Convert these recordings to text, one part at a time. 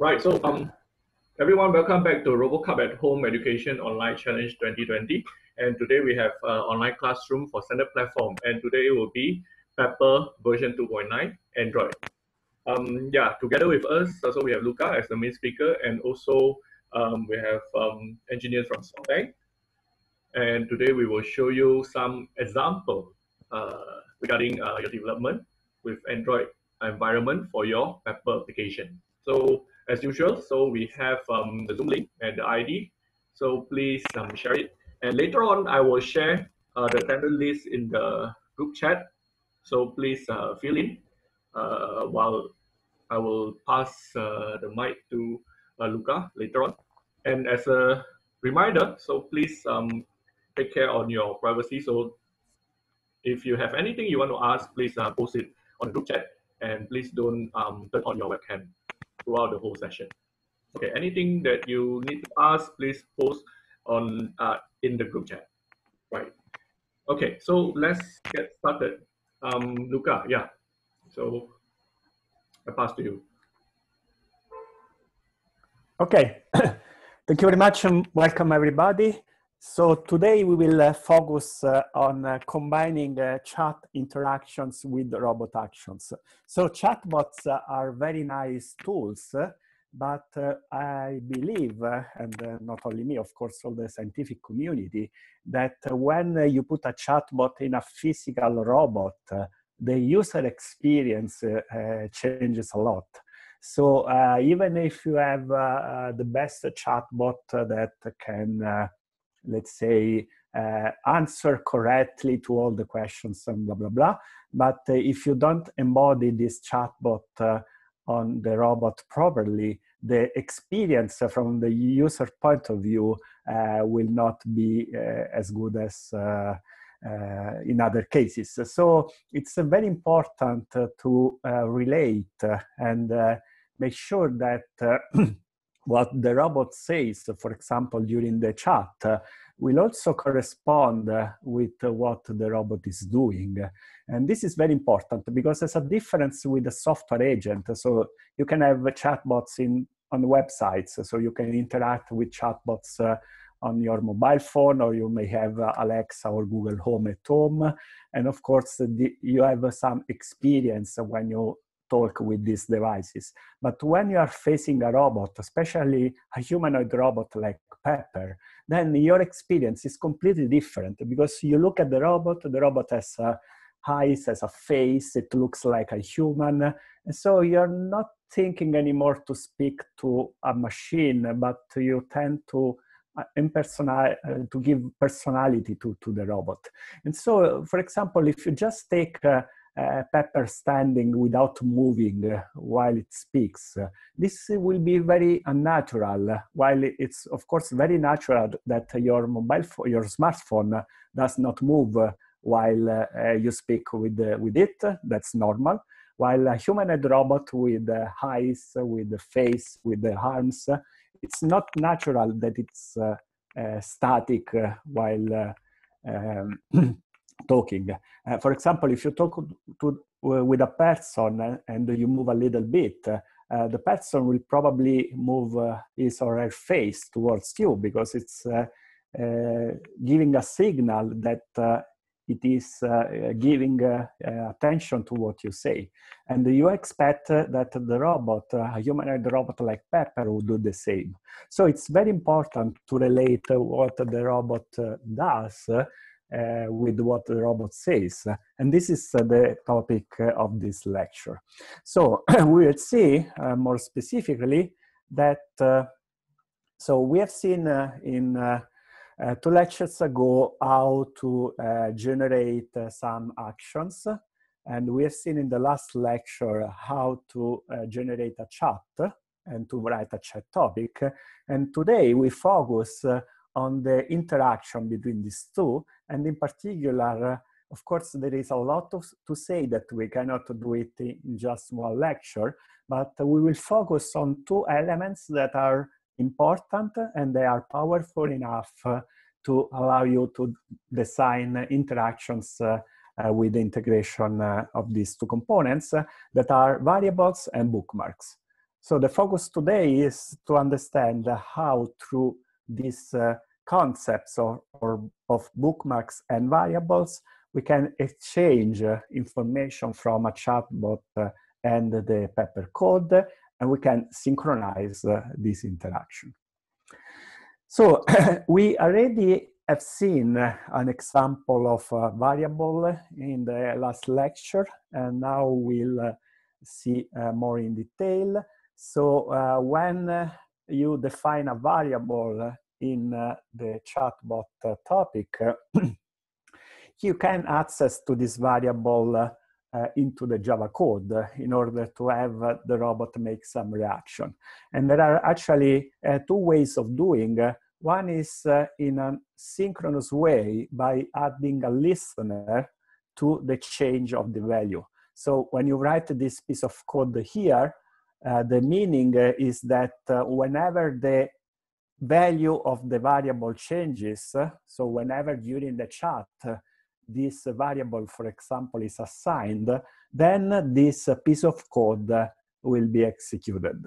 Right, so um, everyone, welcome back to RoboCup at Home Education Online Challenge 2020. And today we have uh, online classroom for standard platform. And today it will be Pepper version 2.9 Android. Um, yeah, together with us, also we have Luca as the main speaker, and also um, we have um, engineers from SoftBank. And today we will show you some example uh, regarding uh, your development with Android environment for your Pepper application. So as usual, so we have um, the Zoom link and the ID. So please um, share it. And later on, I will share uh, the attendance list in the group chat. So please uh, fill in uh, while I will pass uh, the mic to uh, Luca later on. And as a reminder, so please um, take care on your privacy. So if you have anything you want to ask, please uh, post it on the group chat and please don't um, turn on your webcam throughout the whole session. Okay, anything that you need to ask, please post on uh, in the group chat. Right. Okay, so let's get started. Um, Luca, yeah. So I pass to you. Okay, thank you very much and welcome everybody. So today we will uh, focus uh, on uh, combining uh, chat interactions with robot actions. So chatbots uh, are very nice tools, uh, but uh, I believe, uh, and uh, not only me, of course, all the scientific community, that when you put a chatbot in a physical robot, the user experience changes a lot. So even if you have the best chatbot that can let's say, uh, answer correctly to all the questions and blah, blah, blah. But uh, if you don't embody this chatbot uh, on the robot properly, the experience from the user point of view uh, will not be uh, as good as uh, in other cases. So it's very important to relate and make sure that what the robot says, for example, during the chat, uh, will also correspond uh, with what the robot is doing. And this is very important because there's a difference with the software agent. So you can have chatbots in on websites, so you can interact with chatbots uh, on your mobile phone, or you may have uh, Alexa or Google Home at home. And of course, the, you have some experience when you talk with these devices. But when you are facing a robot, especially a humanoid robot like Pepper, then your experience is completely different because you look at the robot, the robot has eyes, has a face, it looks like a human. And so you're not thinking anymore to speak to a machine, but you tend to uh, impersonal uh, to give personality to, to the robot. And so, for example, if you just take uh, uh, pepper standing without moving uh, while it speaks. Uh, this will be very unnatural, while it's of course very natural that your mobile phone, your smartphone does not move while you speak with, with it. That's normal. While a humanoid robot with eyes, with the face, with the arms, it's not natural that it's static while um, talking. Uh, for example, if you talk to, uh, with a person and you move a little bit, uh, the person will probably move uh, his or her face towards you because it's uh, uh, giving a signal that it is giving attention to what you say. And you expect that the robot, a humanoid robot like Pepper, will do the same. So it's very important to relate what the robot does with what the robot says. And this is uh, the topic uh, of this lecture. So we will see uh, more specifically that, uh, so we have seen uh, in two lectures ago how to generate some actions. And we have seen in the last lecture how to generate a chat and to write a chat topic. And today we focus on the interaction between these two. And in particular, of course, there is a lot of, to say that we cannot do it in just one lecture, but we will focus on two elements that are important and they are powerful enough uh, to allow you to design interactions uh, uh, with the integration uh, of these two components uh, that are variables and bookmarks. So the focus today is to understand how through these uh, concepts or, or, of bookmarks and variables, we can exchange uh, information from a chatbot uh, and the Pepper code, and we can synchronize this interaction. So we already have seen an example of a variable in the last lecture, and now we'll see more in detail. So uh, when you define a variable in the chatbot topic, you can access to this variable uh, into the Java code in order to have uh, the robot make some reaction. And there are actually uh, two ways of doing one is uh, in a synchronous way by adding a listener to the change of the value. So when you write this piece of code here, uh, the meaning uh, is that uh, whenever the value of the variable changes, so whenever during the chat this variable, for example, is assigned, then this piece of code will be executed.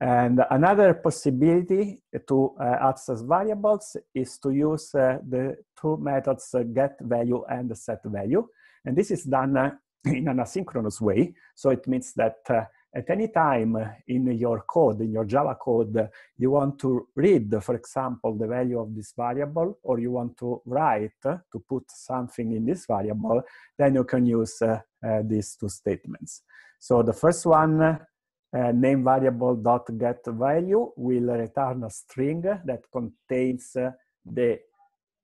And another possibility to uh, access variables is to use uh, the two methods uh, get value and set value. And this is done in an asynchronous way. So it means that at any time in your code, in your Java code, you want to read, for example, the value of this variable, or you want to write to put something in this variable, then you can use uh, these two statements. So the first one uh, name variable dot get value will return a string that contains uh, the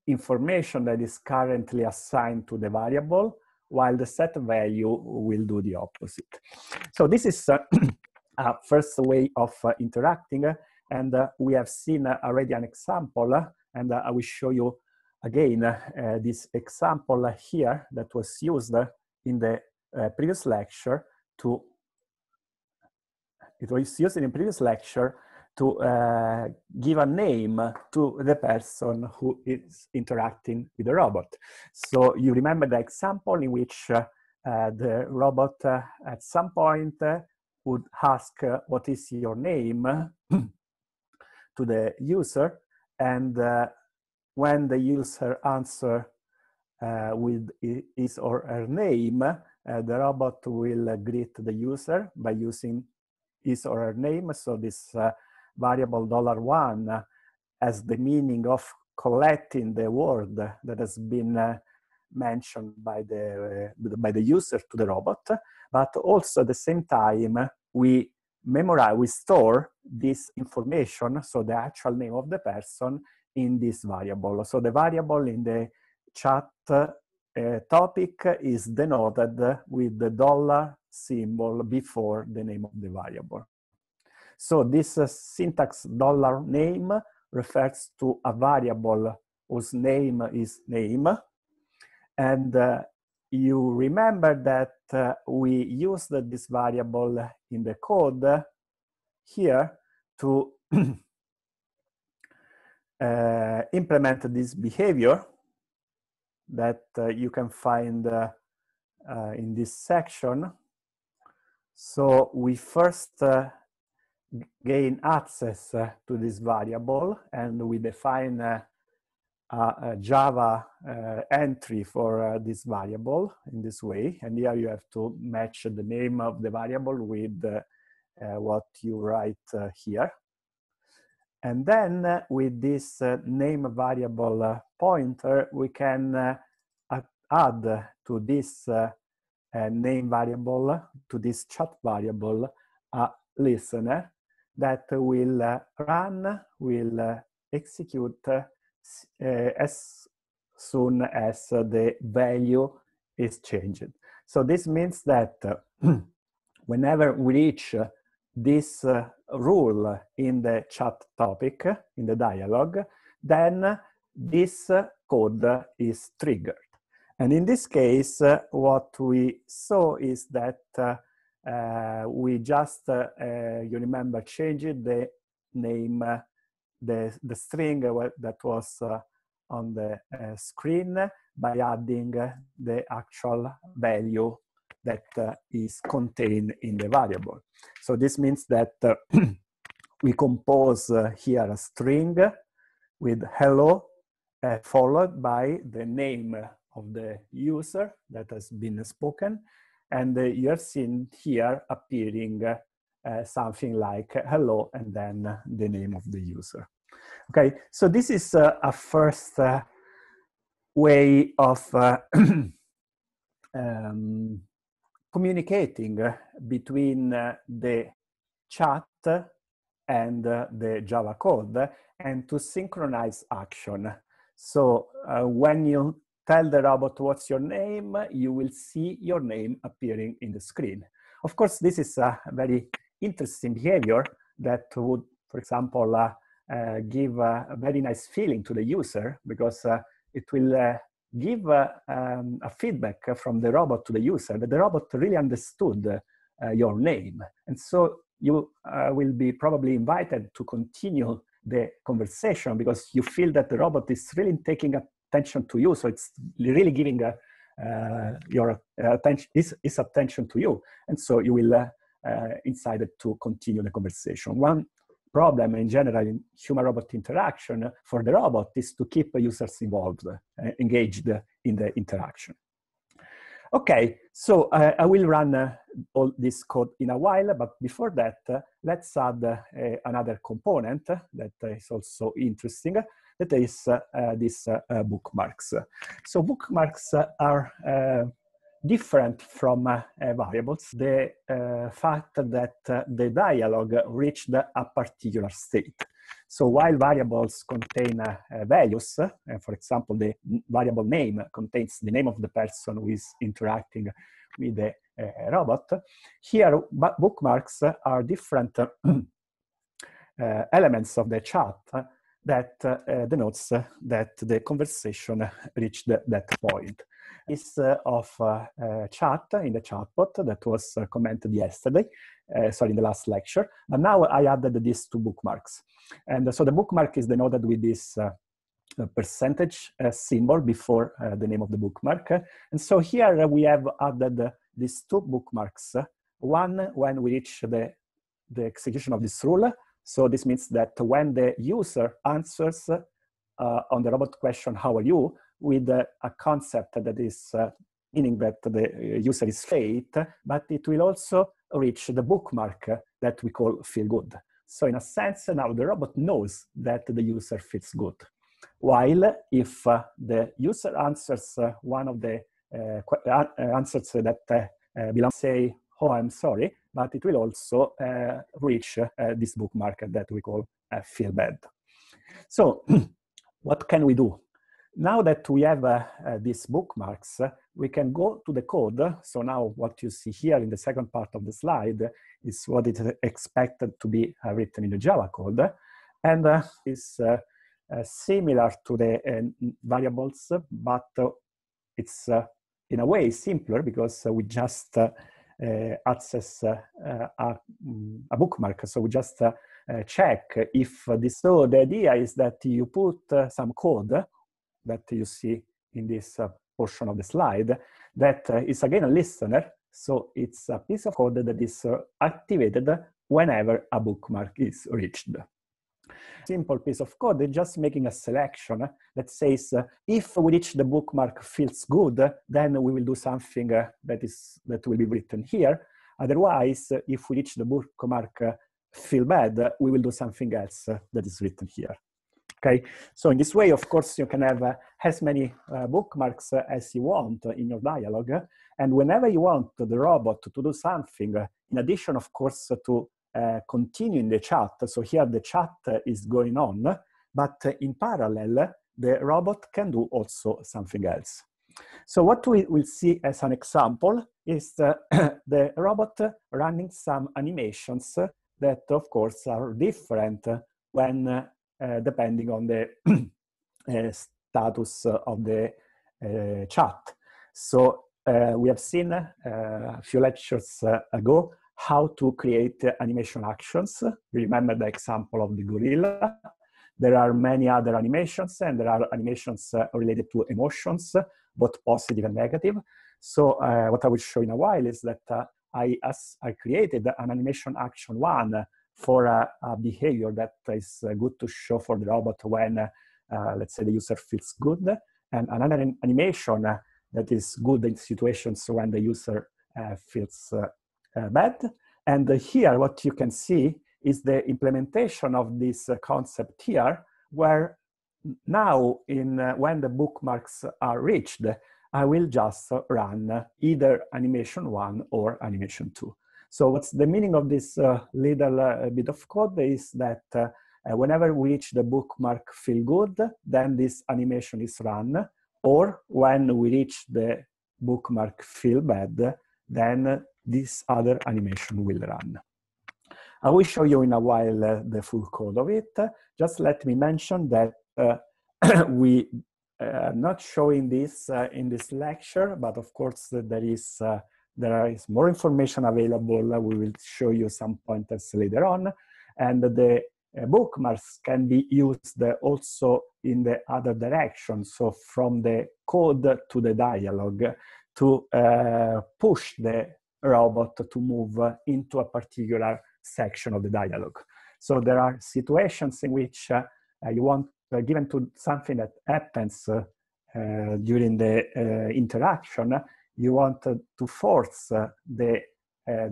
information that is currently assigned to the variable, while the set value will do the opposite. So this is uh, a first way of uh, interacting, and uh, we have seen uh, already an example, and I will show you again this example here that was used in the previous lecture to it was used in a previous lecture to uh, give a name to the person who is interacting with the robot. So you remember the example in which uh, uh, the robot uh, at some point would ask, what is your name to the user? And when the user answer with his or her name, the robot will greet the user by using his or her name. So this variable dollar one as the meaning of collecting the word that has been uh, mentioned by the uh, by the user to the robot, but also at the same time we memorize, we store this information, so the actual name of the person in this variable. So the variable in the chat uh, topic is denoted with the dollar symbol before the name of the variable. So this uh, syntax dollar name refers to a variable whose name is name. And uh, you remember that uh, we used this variable in the code here to uh, implement this behavior that uh, you can find uh, in this section. So we first uh, gain access uh, to this variable and we define uh, a, a, Java uh, entry for uh, this variable in this way. And here you have to match the name of the variable with uh, what you write here. And then with this name variable pointer, we can add to this name variable to this chat variable a listener that will run, will execute uh, as soon as the value is changed. So this means that whenever we reach this uh, rule in the chat topic, in the dialog, then this code is triggered. And in this case, uh, what we saw is that uh, uh, we just, uh, uh, you remember, changed the name, the, the string that was on the screen by adding the actual value that uh, is contained in the variable. So this means that uh, we compose uh, here a string with hello uh, followed by the name of the user that has been spoken. And uh, you're seeing here appearing uh, something like hello and then the name of the user. Okay, so this is a first way of um, communicating between uh, the chat and uh, the Java code and to synchronize action. So uh, when you tell the robot what's your name, you will see your name appearing in the screen. Of course, this is a very interesting behavior that would, for example, uh, uh, give a very nice feeling to the user because uh, it will give uh, um, a feedback from the robot to the user that the robot really understood uh, your name. And so you uh, will be probably invited to continue the conversation because you feel that the robot is really taking attention to you. So it's really giving a, uh, your attention, his, his, attention to you. And so you will uh, uh, decided to continue the conversation. One problem in general in human-robot interaction for the robot is to keep users involved, uh, engaged in the interaction. Okay, so uh, I will run uh, all this code in a while, but before that, uh, let's add uh, another component that is also interesting, that is uh, these bookmarks. So bookmarks are different from uh, variables, the uh, fact that uh, the dialogue reached a particular state. So while variables contain uh, values, uh, for example, the variable name contains the name of the person who is interacting with the uh, robot, here bookmarks are different elements of the chat that denotes that the conversation reached that point is uh, of uh, uh, chat in the chatbot that was commented yesterday, sorry, in the last lecture. And now I added these two bookmarks. And so the bookmark is denoted with this percentage symbol before the name of the bookmark. And so here we have added these two bookmarks. One when we reach the, the execution of this rule. So this means that when the user answers uh, on the robot question, how are you? with a concept that is uh, meaning that the uh, user is fate, but it will also reach the bookmark that we call feel good. So in a sense, now the robot knows that the user feels good. While if uh, the user answers uh, one of the uh, uh answers that uh, belong, say, oh, I'm sorry, but it will also reach this bookmark that we call feel bad. So what can we do now that we have uh, uh, these bookmarks, uh, we can go to the code. So now what you see here in the second part of the slide is what is expected to be uh, written in the Java code. And uh, is uh, similar to the variables, but it's in a way simpler because we just Eh, access eh, a, mm, a, bookmark. So we just eh, check if this, so the idea is that you put some code that you see in this portion of the slide that is again a listener. So it's a piece of code that is activated whenever a bookmark is reached. Simple piece of code, is just making a selection that says uh, if we reach the bookmark feels good, then we will do something uh, that is that will be written here. Otherwise, if we reach the bookmark uh, feel bad, we will do something else that is written here. Okay, so in this way, of course, you can have uh, as many uh, bookmarks uh, as you want in your dialogue. And whenever you want the robot to do something, uh, in addition, of course, to uh, Eh, continue in the chat, so here the chat is going on, but in parallel, the robot can do also something else. So what we will see as an example is eh, the, the robot running some animations that, of course, are different when uh, depending on the uh, status of the chat. So we have seen a few lectures ago how to create animation actions. Remember the example of the gorilla. There are many other animations and there are animations related to emotions, both positive and negative. So uh, what I will show in a while is that uh, I, as I created an animation action one for a, a behavior that is uh, good to show for the robot when, uh, let's say, the user feels good, and another animation that is good in situations when the user feels bad. And here, what you can see is the implementation of this concept here, where now in uh, when the bookmarks are reached, I will just run either animation one or animation two. So what's the meaning of this uh, little uh, bit of code is that uh, uh, whenever we reach the bookmark feel good, then this animation is run, or when we reach the bookmark feel bad, then this other animation will run. I will show you in a while uh, the full code of it. Just let me mention that uh, we are uh, not showing this uh, in this lecture, but of course there is uh, there is more information available. We will show you some pointers later on. And the uh, bookmarks can be used also in the other direction. So from the code to the dialogue to uh, push the robot to move into a particular section of the dialogue. So there are situations in which uh, you want, uh, given to something that happens uh, uh, during the interaction, you want to force the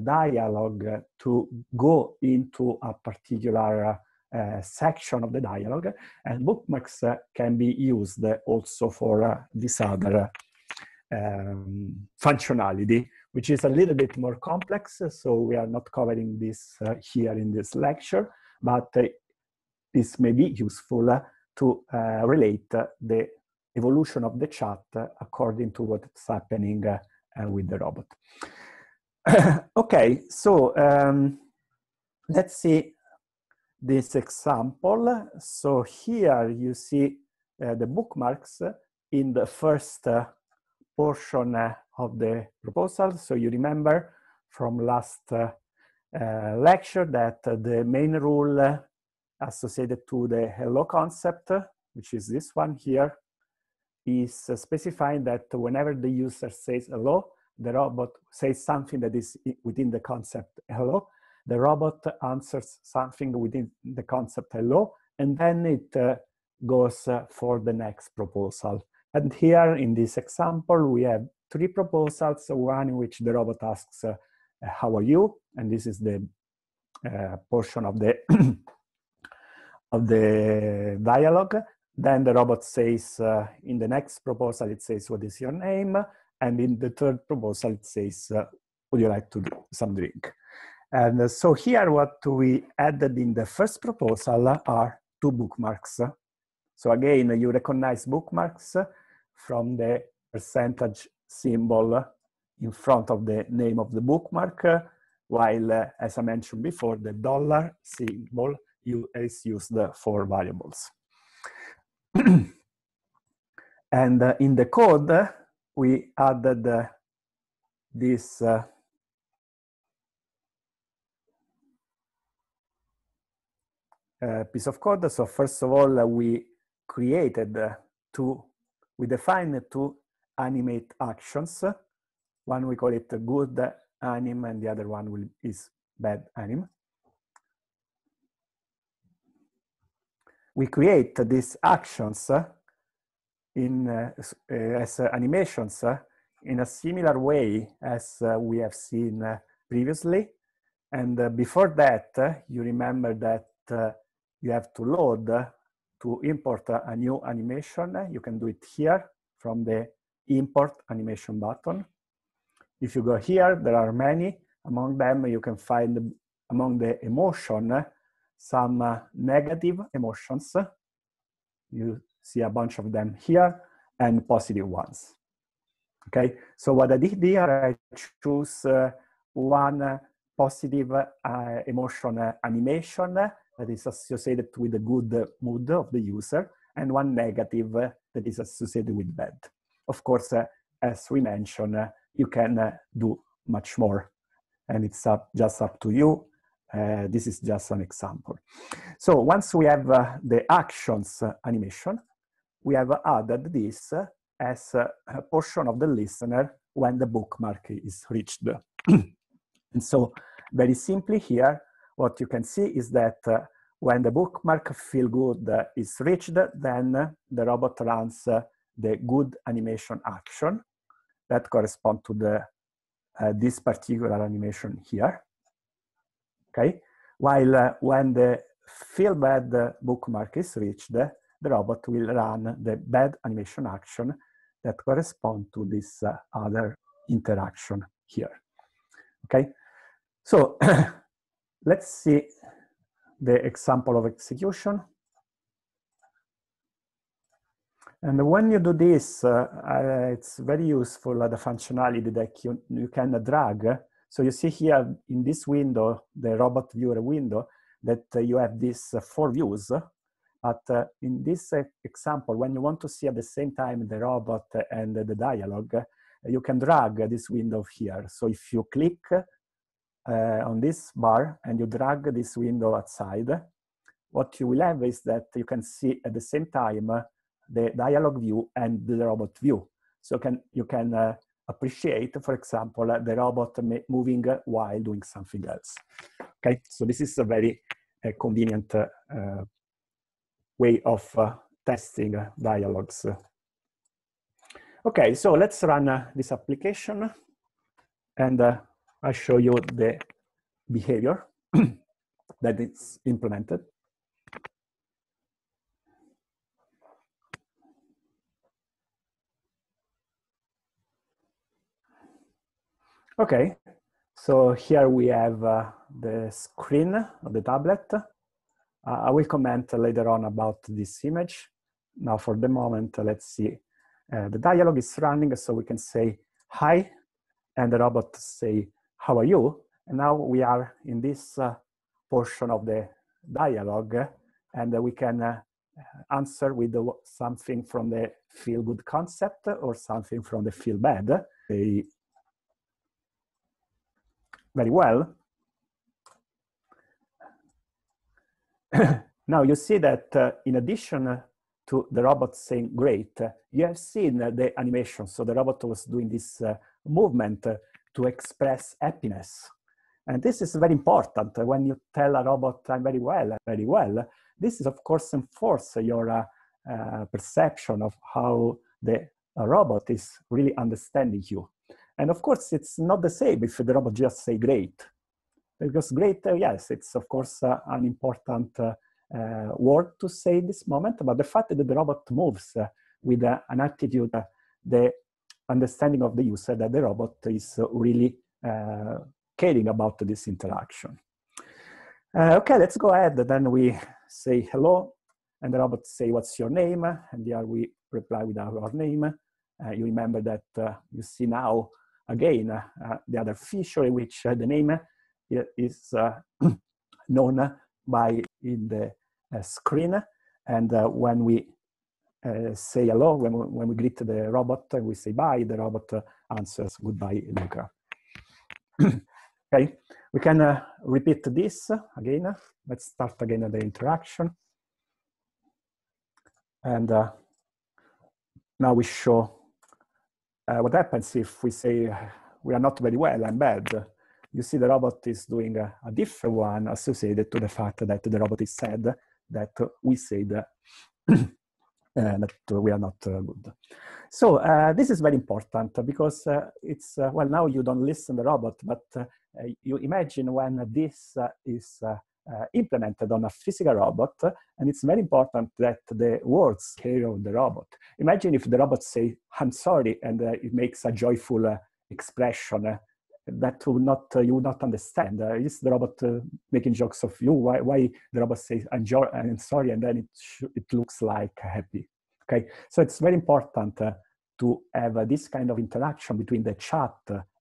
dialogue to go into a particular uh, section of the dialogue and bookmarks uh, can be used also for uh, this other um, functionality which is a little bit more complex so we are not covering this here in this lecture but this may be useful to relate the evolution of the chat according to what's happening uh, with the robot. okay, so um, let's see this example. So here you see uh, the bookmarks in the first uh, portion uh, of the proposal. So you remember from last uh, uh, lecture that the main rule associated to the hello concept, which is this one here, is specifying that whenever the user says hello, the robot says something that is within the concept hello, the robot answers something within the concept hello, and then it uh, goes uh, for the next proposal. And here in this example, we have three proposals, one in which the robot asks, uh, how are you? And this is the uh, portion of the, of the dialogue. Then the robot says, uh, in the next proposal, it says, what is your name? And in the third proposal, it says, uh, would you like to do some drink? And uh, so here what we added in the first proposal are two bookmarks. So again, you recognize bookmarks from the percentage symbol in front of the name of the bookmark, while, uh, as I mentioned before, the dollar symbol is used for variables. and uh, in the code, we added uh, this piece of code. So first of all, we created two, we defined two animate actions. One we call it good anim and the other one will, is bad anim. we create these actions uh, in uh, uh, as uh, animations uh, in a similar way as we have seen previously. And before that, you remember that you have to load to import a new animation. You can do it here from the import animation button. If you go here, there are many. Among them, you can find among the emotion some uh, negative emotions. You see a bunch of them here and positive ones. Okay, so what I did here, I choose uh, one positive uh, emotion uh, animation that is associated with the good mood of the user and one negative that is associated with bad. Of course, uh, as we mentioned, you can do much more and it's up, just up to you uh, this is just an example. So once we have uh, the actions uh, animation, we have added this as a portion of the listener when the bookmark is reached. and so very simply here, what you can see is that uh, when the bookmark feel good is reached, then the robot runs the good animation action that correspond to the uh, this particular animation here. Okay, while uh, when the feel bad bookmark is reached, the robot will run the bad animation action that correspond to this uh, other interaction here. Okay, so let's see the example of execution. And when you do this, uh, uh, it's very useful, uh, the functionality that you, you can drag. So you see here in this window, the robot viewer window, that uh, you have these uh, four views. But uh, in this example, when you want to see at the same time the robot and the dialogue, you can drag this window here. So if you click on this bar and you drag this window outside, what you will have is that you can see at the same time the dialogue view and the robot view. So can, you can uh, appreciate, for example, uh, the robot moving while doing something else. Okay, so this is a very uh, convenient uh, way of uh, testing uh, dialogues. Okay, so let's run this application and I'll show you the behavior that is implemented. Okay, so here we have uh, the screen of the tablet. Uh, I will comment later on about this image. Now for the moment, uh, let's see. Uh, the dialogue is running, so we can say hi, and the robot say, how are you? And now we are in this uh, portion of the dialogue, and we can answer with something from the feel good concept or something from the feel bad. They very well. now you see that uh, in addition to the robot saying great, uh, you have seen uh, the animation. So the robot was doing this uh, movement uh, to express happiness. And this is very important when you tell a robot, I'm very well, very well. This is of course enforce your uh, perception of how the robot is really understanding you. And of course, it's not the same if the robot just say great. Because great, uh, yes, it's of course uh, an important uh, uh word to say in this moment, but the fact that the robot moves uh, with uh, an attitude, the understanding of the user that the robot is really uh, caring about this interaction. Uh, okay, let's go ahead. Then we say hello, and the robot say, what's your name? And here we reply with our, name. Uh, you remember that you see now again, uh, the other feature which uh, the name is uh, known by in the screen. And when we say hello, when we, when we greet the robot and we say bye, the robot answers goodbye, Luca. okay, we can repeat this again. Let's start again the interaction. And now we show uh, what happens if we say uh, we are not very well, I'm bad, you see the robot is doing a, a, different one associated to the fact that the robot is sad that we said uh, that we are not uh, good. So uh, this is very important because uh, it's, well, now you don't listen the robot, but you imagine when this is uh, implemented on a physical robot, and it's very important that the words carry the robot. Imagine if the robot say, I'm sorry, and uh, it makes a joyful uh, expression uh, that would not, uh, you would not understand. Uh, is the robot uh, making jokes of you? Why, why the robot says, I'm, I'm sorry, and then it, it looks like happy. Okay, so it's very important uh, to have uh, this kind of interaction between the chat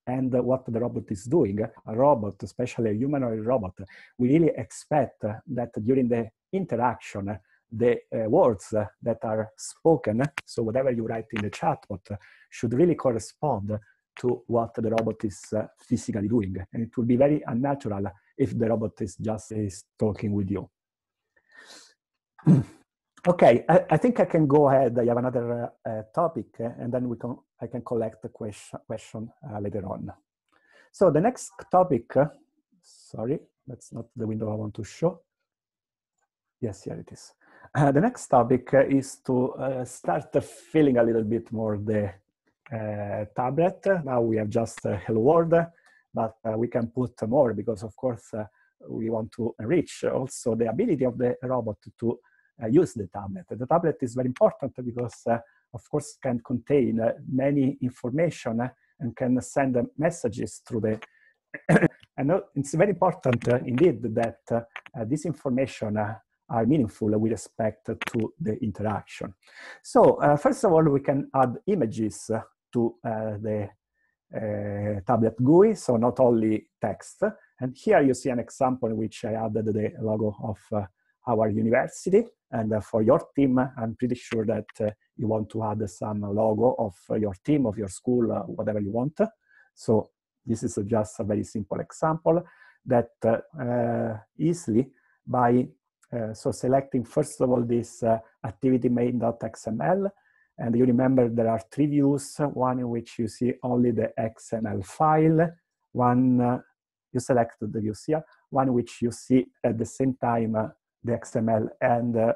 and what the robot is doing, a robot, especially a humanoid robot, we really expect that during the interaction, the uh, words that are spoken, so whatever you write in the chatbot, should really correspond to what the robot is uh, physically doing. And it will be very unnatural if the robot is just is talking with you. Okay, I, I, think I can go ahead. I have another uh, topic, uh, and then we can I can collect the question question uh, later on. So the next topic, uh, sorry, that's not the window I want to show. Yes, here it is. Uh, the next topic uh, is to start feeling a little bit more the tablet. Now we have just Hello World, but we can put more because, of course, we want to enrich also the ability of the robot to uh, use the tablet. The tablet is very important because, uh, of course, can contain uh, many information and can send messages through the and it's very important uh, indeed that uh, this information uh, are meaningful with respect to the interaction. So first of all, we can add images to uh, the uh, tablet GUI, so not only text. And here you see an example in which I added the logo of uh, our university. And uh, for your team, I'm pretty sure that uh, you want to add some logo of your team, of your school, uh, whatever you want. So this is just a very simple example that easily by so selecting first of all this activity main.xml and you remember there are three views, one in which you see only the XML file, one uh, you select the views here, one which you see at the same time uh, the XML and uh,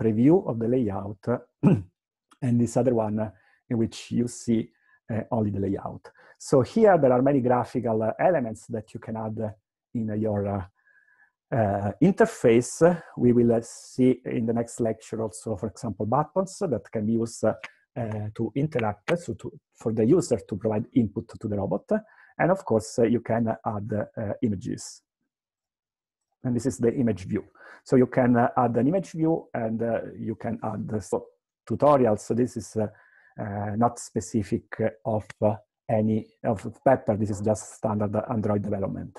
preview of the layout, and this other one in which you see uh, only the layout. So here there are many graphical uh, elements that you can add in your uh, uh, interface. We will see in the next lecture also, for example, buttons that can be used to interact, so to, for the user to provide input to the robot. And of course, you can add images. And this is the image view. So you can uh, add an image view and uh, you can add so tutorials. So this is uh, uh not specific of uh, any of Pepper. This is just standard Android development.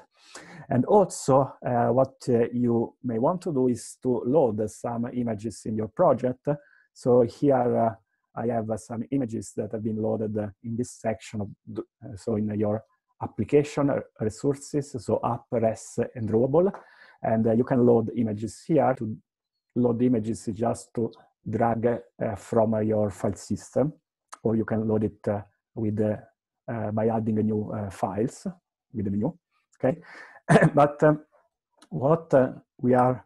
And also uh, what you may want to do is to load some images in your project. So here I have some images that have been loaded in this section of, the, so in your application resources, so app, res, and drawable. And uh, you can load images here. To load images just to drag uh, from uh, your file system, or you can load it uh, with uh, uh, by adding a new files with the menu. Okay, but um, what we are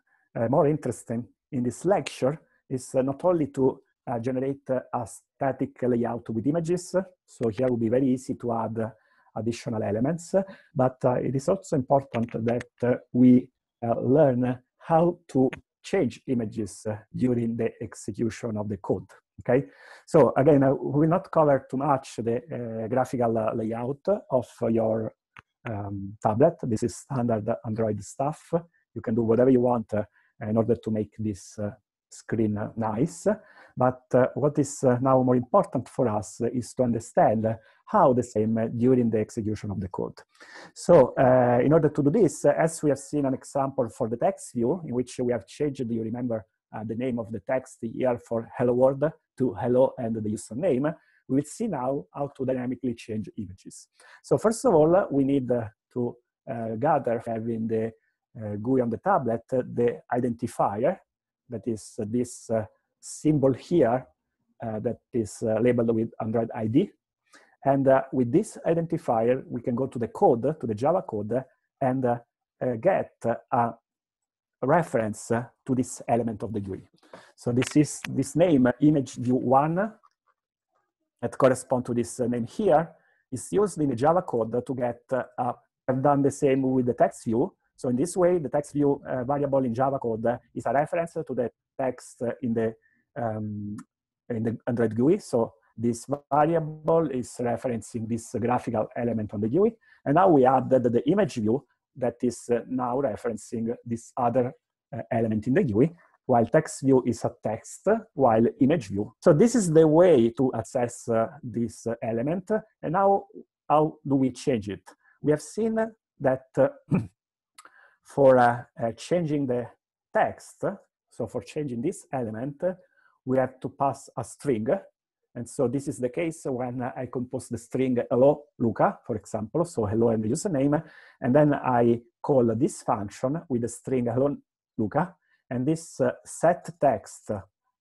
more interested in this lecture is not only to generate a static layout with images. So here will be very easy to add additional elements, but it is also important that we uh, learn how to change images uh, during the execution of the code. Okay, so again, uh, we will not cover too much the graphical layout of your um, tablet. This is standard Android stuff. You can do whatever you want in order to make this screen nice. But uh, what is uh, now more important for us is to understand how the same during the execution of the code. So uh, in order to do this, as we have seen an example for the text view, in which we have changed, you remember, uh, the name of the text here for hello world to hello and the username, we will see now how to dynamically change images. So first of all, we need uh, to uh, gather having the GUI on the tablet, the identifier, that is this symbol here uh, that is uh, labeled with Android ID. And uh, with this identifier, we can go to the code, to the Java code, and uh, uh, get a reference to this element of the GUI. So this is this name, image view one, that correspond to this name here, is used in the Java code to get, uh, I've done the same with the text view. So in this way, the text view uh, variable in Java code is a reference to the text in the um, in the Android GUI. So this variable is referencing this graphical element on the GUI. And now we added the image view that is uh, now referencing this other uh, element in the GUI, while text view is a text, while image view. So this is the way to access uh, this uh, element. And now, how do we change it? We have seen that uh, for uh, changing the text, so for changing this element, we have to pass a string. And so this is the case when I compose the string hello Luca, for example, so hello and the username, and then I call this function with the string hello Luca, and this uh, set text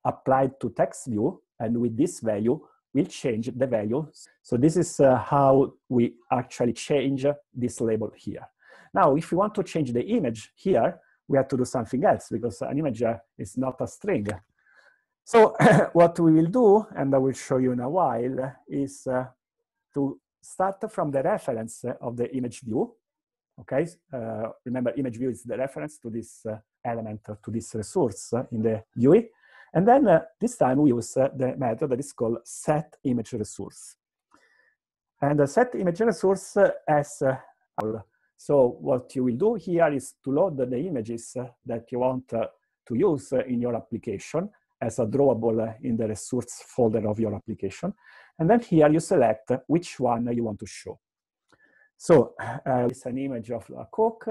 applied to text view, and with this value, we'll change the value. So this is uh, how we actually change this label here. Now, if we want to change the image here, we have to do something else because an image uh, is not a string. So what we will do, and I will show you in a while, is uh, to start from the reference of the image view. Okay, uh, remember image view is the reference to this uh, element, to this resource uh, in the GUI. And then uh, this time we use uh, the method that is called set image resource. And the set image resource as so what you will do here is to load the images that you want to use in your application as a drawable in the resource folder of your application. And then here you select which one you want to show. So uh, it's an image of a Coke,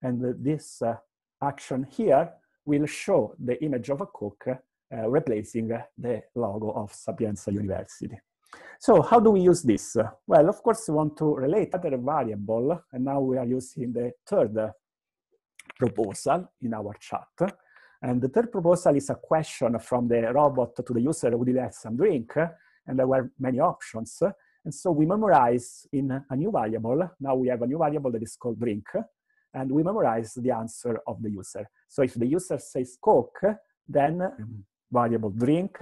and this uh, action here will show the image of a cook uh, replacing the logo of Sapienza University. So how do we use this? Well, of course, we want to relate other variable, and now we are using the third proposal in our chat. And the third proposal is a question from the robot to the user, would you like some drink? And there were many options. And so we memorize in a new variable. Now we have a new variable that is called drink. And we memorize the answer of the user. So if the user says Coke, then variable drink.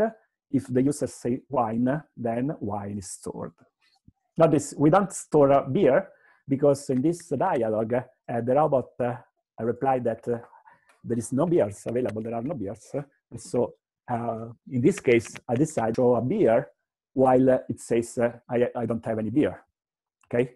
If the user say wine, then wine is stored. Now this, we don't store beer because in this dialogue, uh, the robot uh, replied that uh, there is no beers available, there are no beers. So uh, in this case, I decide to throw a beer while it says uh, I, I don't have any beer, okay?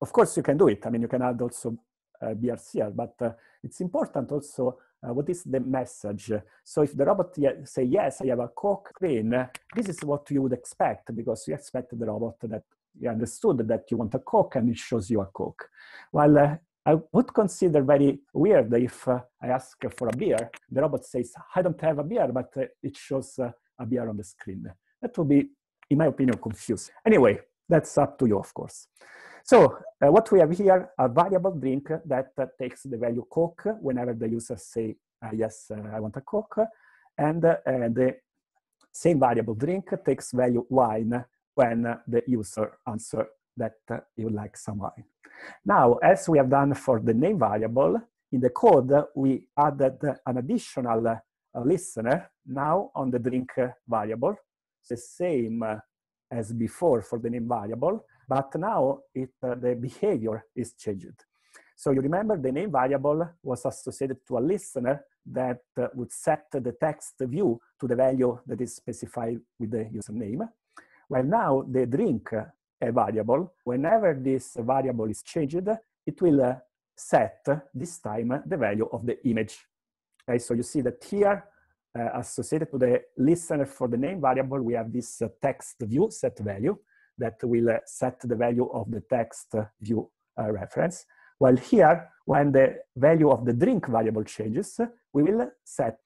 Of course you can do it. I mean, you can add also uh, beers but uh, it's important also uh, what is the message. So if the robot say, yes, I have a Coke screen, this is what you would expect because you expect the robot that you understood that you want a Coke and it shows you a Coke. Uh, I would consider very weird if uh, I ask for a beer, the robot says, I don't have a beer, but uh, it shows uh, a beer on the screen. That would be, in my opinion, confusing. Anyway, that's up to you, of course. So uh, what we have here, a variable drink that uh, takes the value Coke whenever the user say, uh, yes, I want a Coke. And the same variable drink takes value wine when the user answer that he would like some wine. Now, as we have done for the name variable, in the code, we added an additional uh, listener now on the drink variable, the same uh, as before for the name variable, but now it, uh, the behavior is changed. So you remember the name variable was associated to a listener that uh, would set the text view to the value that is specified with the username. Well, now the drink a variable, whenever this variable is changed, it will uh, set this time the value of the image. Okay, so you see that here, uh, associated to the listener for the name variable, we have this uh, text view set value that will uh, set the value of the text view uh, reference. While here, when the value of the drink variable changes, we will set.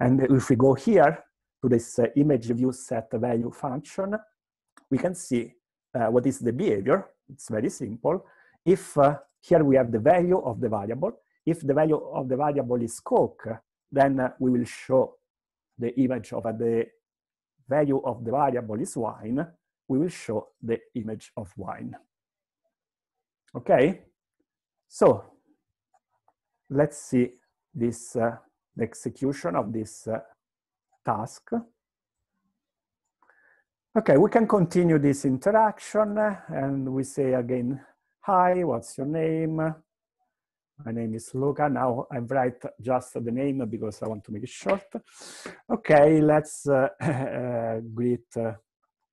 And if we go here to this uh, image view set value function, we can see uh, what is the behavior. It's very simple. If uh, here we have the value of the variable, if the value of the variable is Coke, then uh, we will show the image of uh, the value of the variable is wine, we will show the image of wine. Okay, so let's see this uh, the execution of this uh, task. Okay, we can continue this interaction and we say again, hi, what's your name? My name is Luca. Now I write just the name because I want to make it short. Okay, let's uh, uh, greet uh,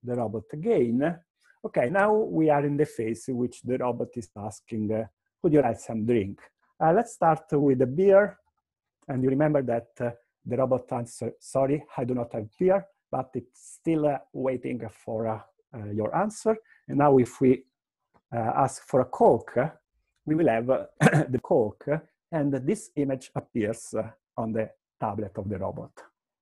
the robot again. Okay, now we are in the phase in which the robot is asking, uh, would you like some drink? Uh, let's start with the beer. And you remember that uh, the robot answered, sorry, I do not have beer but it's still uh, waiting for uh, uh, your answer. And now if we ask for a Coke, we will have the Coke and this image appears on the tablet of the robot,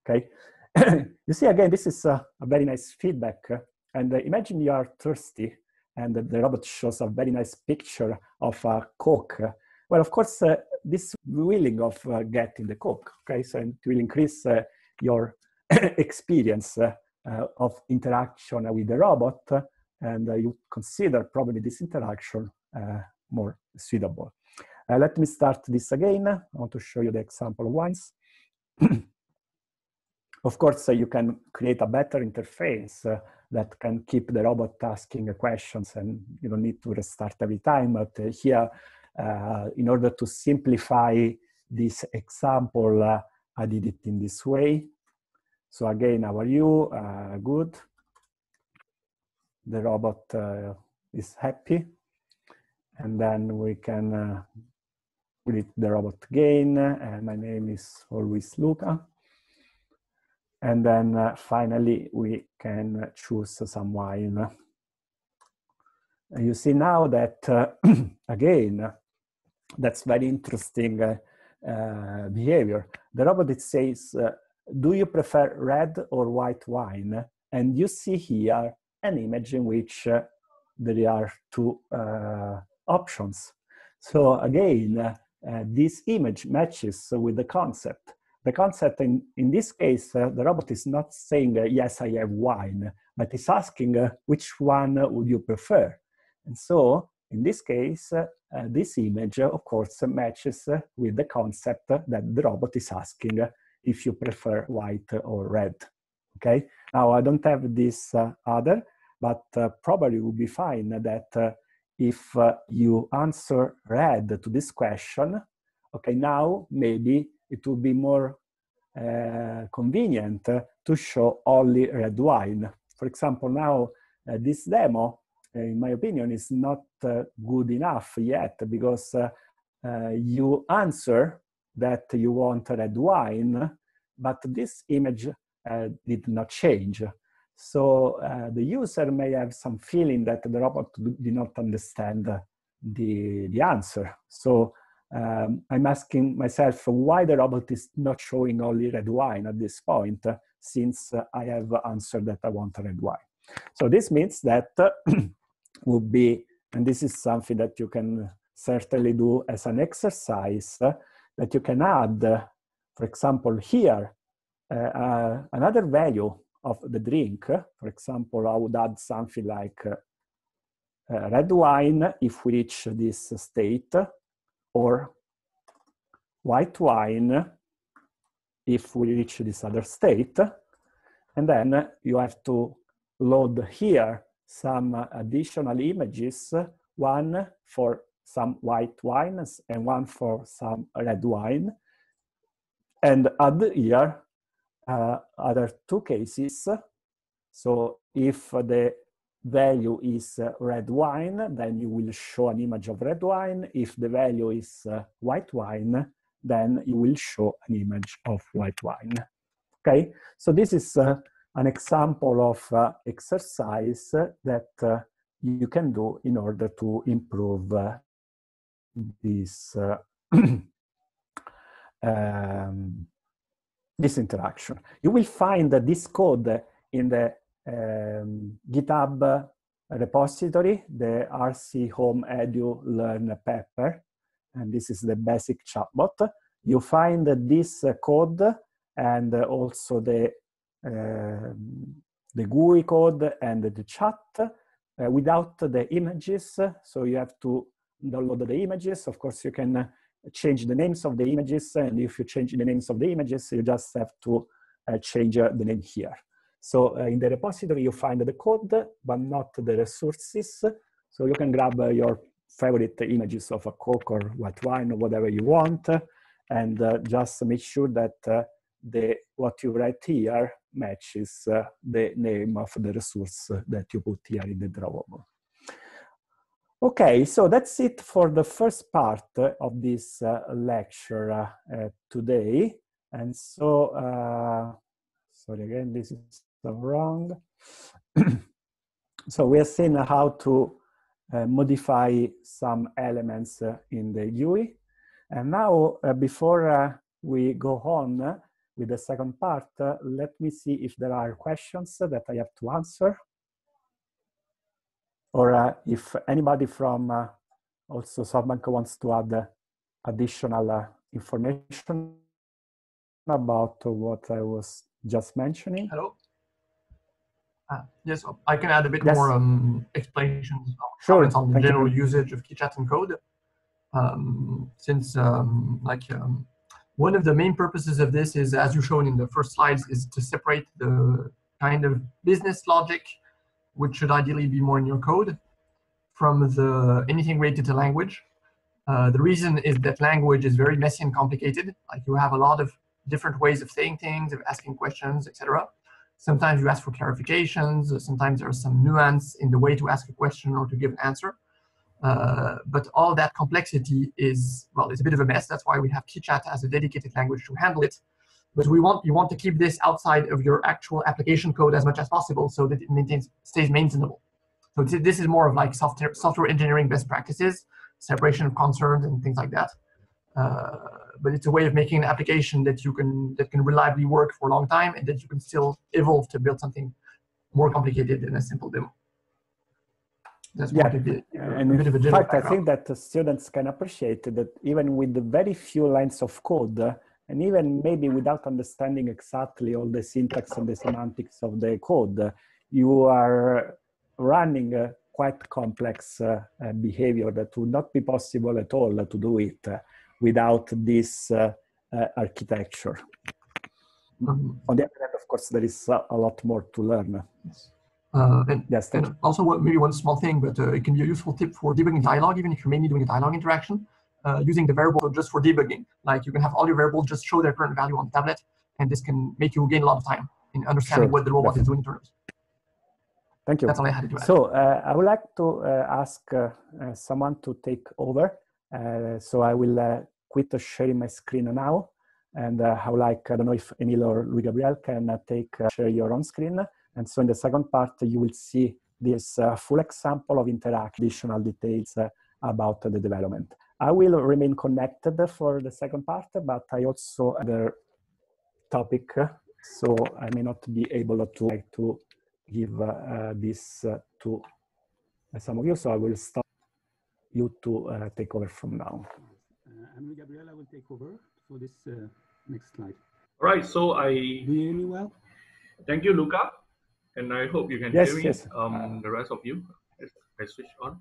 okay? you see again, this is a, a very nice feedback. Uh, and uh, imagine you are thirsty and the robot shows a very nice picture of a Coke. Well, of course, uh, this willing of uh, getting the Coke, okay? So it will increase uh, your experience uh, of interaction with the robot and you consider probably this interaction more suitable. let me start this again. I want to show you the example wines. of course, you can create a better interface that can keep the robot asking questions and you don't need to restart every time. But uh, here, uh, in order to simplify this example, uh, I did it in this way. So again, how are you? Uh, good. The robot uh, is happy. And then we can uh, the robot again. And my name is always Luca. And then uh, finally, we can choose some wine. You see now that, uh, again, that's very interesting uh, uh, behavior. The robot it says, uh, do you prefer red or white wine? And you see here an image in which uh, there are two options. So again, this image matches with the concept the concept in, in this case, uh, the robot is not saying, uh, yes, I have wine, but it's asking uh, which one would you prefer? And so in this case, uh, uh, this image, uh, of course, matches with the concept that the robot is asking if you prefer white or red, okay? Now, I don't have this other, but probably would be fine that if you answer red to this question, okay, now maybe it would be more uh, convenient to show only red wine. For example, now uh, this demo, uh, in my opinion, is not uh, good enough yet because uh, uh, you answer that you want red wine, but this image did not change. So the user may have some feeling that the robot did not understand the, the answer. So um, I'm asking myself why the robot is not showing only red wine at this point, uh, since uh, I have answered that I want red wine. So this means that uh, would be, and this is something that you can certainly do as an exercise, uh, that you can add, uh, for example, here, uh, another value of the drink. For example, I would add something like red wine if we reach this state, or white wine if we reach this other state. And then you have to load here some additional images, one for some white wines and one for some red wine. And add here uh, other two cases. So if the value is uh, red wine, then you will show an image of red wine. If the value is uh, white wine, then you will show an image of white wine. Okay, so this is uh, an example of uh, exercise that uh, you can do in order to improve uh, this, um, this interaction. You will find this code in the um, GitHub repository, the RC Home Edu Learn Pepper, and this is the basic chatbot. You find this code and also the uh, the GUI code and the chat uh, without the images. So you have to download the images. Of course, you can change the names of the images. And if you change the names of the images, you just have to uh, change uh, the name here. So uh, in the repository, you find the code, but not the resources. So you can grab uh, your favorite images of a Coke or white wine or whatever you want, and uh, just make sure that uh, the what you write here matches uh, the name of the resource that you put here in the drawable. Okay, so that's it for the first part of this uh, lecture today. And so, sorry again, this is wrong. so we have seen how to uh, modify some elements uh, in the GUI. And now, uh, before uh, we go on uh, with the second part, uh, let me see if there are questions that I have to answer. Or if anybody from also SoftBank wants to add additional information about what I was just mentioning. Hello. Uh, yes, I can add a bit Yes. more um, explanations Sure, on the thank you. general usage of QiChat and code. Um, since um, like um, one of the main purposes of this is, as you shown in the first slides, is to separate the kind of business logic, which should ideally be more in your code, from the anything related to language. Uh, the reason is that language is very messy and complicated. Like you have a lot of different ways of saying things, of asking questions, etc. Sometimes you ask for clarifications. Sometimes there's some nuance in the way to ask a question or to give an answer. Uh, but all that complexity is well, it's a bit of a mess. That's why we have QiChat as a dedicated language to handle it. But we want you want to keep this outside of your actual application code as much as possible, so that it maintains stays maintainable. So this is more of like software software engineering best practices, separation of concerns and things like that. Uh, but it's a way of making an application that you can that can reliably work for a long time and that you can still evolve to build something more complicated than a simple demo. That's Yeah, more to And a bit of a in fact, I think that the students can appreciate that even with the very few lines of code, and even maybe without understanding exactly all the syntax and the semantics of the code, you are running a quite complex uh, uh, behavior that would not be possible at all to do it. uh, without this uh, uh, architecture. Um, On the other hand, of course, there is a, a lot more to learn. uh, and Yes, And also, maybe one small thing, but uh, it can be a useful tip for debugging dialogue, even if you're mainly doing a dialogue interaction, uh, using the variable just for debugging. Like you can have all your variables just show their current value on the tablet, and this can make you gain a lot of time in understanding Sure, what the robot is doing in terms. Thank you. That's all I had to add. So uh, I would like to uh, ask someone to take over. Uh, so I will uh, quit sharing my screen now. And uh, would like, I don't know if Emil or Louis Gabriel can take, share your own screen. And so in the second part, you will see this full example of interaction, additional details about the development. I will remain connected for the second part, but I also a topic, so I may not be able to, to give uh, this uh, to some of you. So I will stop you to uh, take over from now. Uh, I'm Gabriel. I will take over for this uh, next slide. All right, so I Do you hear me well? thank you, Luca, and I hope you can Yes, hear me. yes. Um, the rest of you, I, I switch on.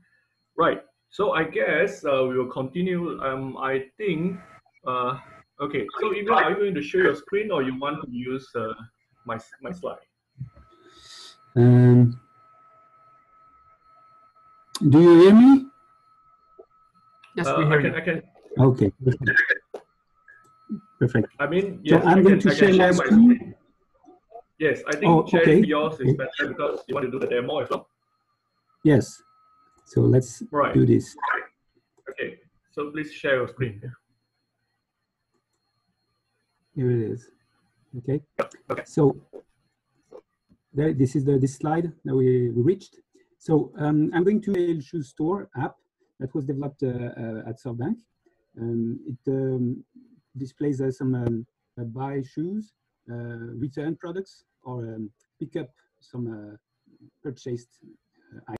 Right. So I guess uh, we will continue. Um, I think. Uh, okay. So Emil, are you going to share your screen, or you want to use uh, my my slide? Um, do you hear me? Yes, Uh, we I hear can. you. I can. Okay. Perfect. Perfect. I mean, So. I'm I going can, to I share my screen. Yes, I think Oh, sharing okay. yours is better because you want to do the demo as well. Yes. So let's Right. do this. Okay. So please share your screen. Here it is. Okay. Okay. So there, this is the this slide that we, we reached. So um, I'm going to a shoe store app that was developed uh, uh, at SoftBank. Um, it um, displays uh, some um, buy shoes, return products, or um, pick up some purchased.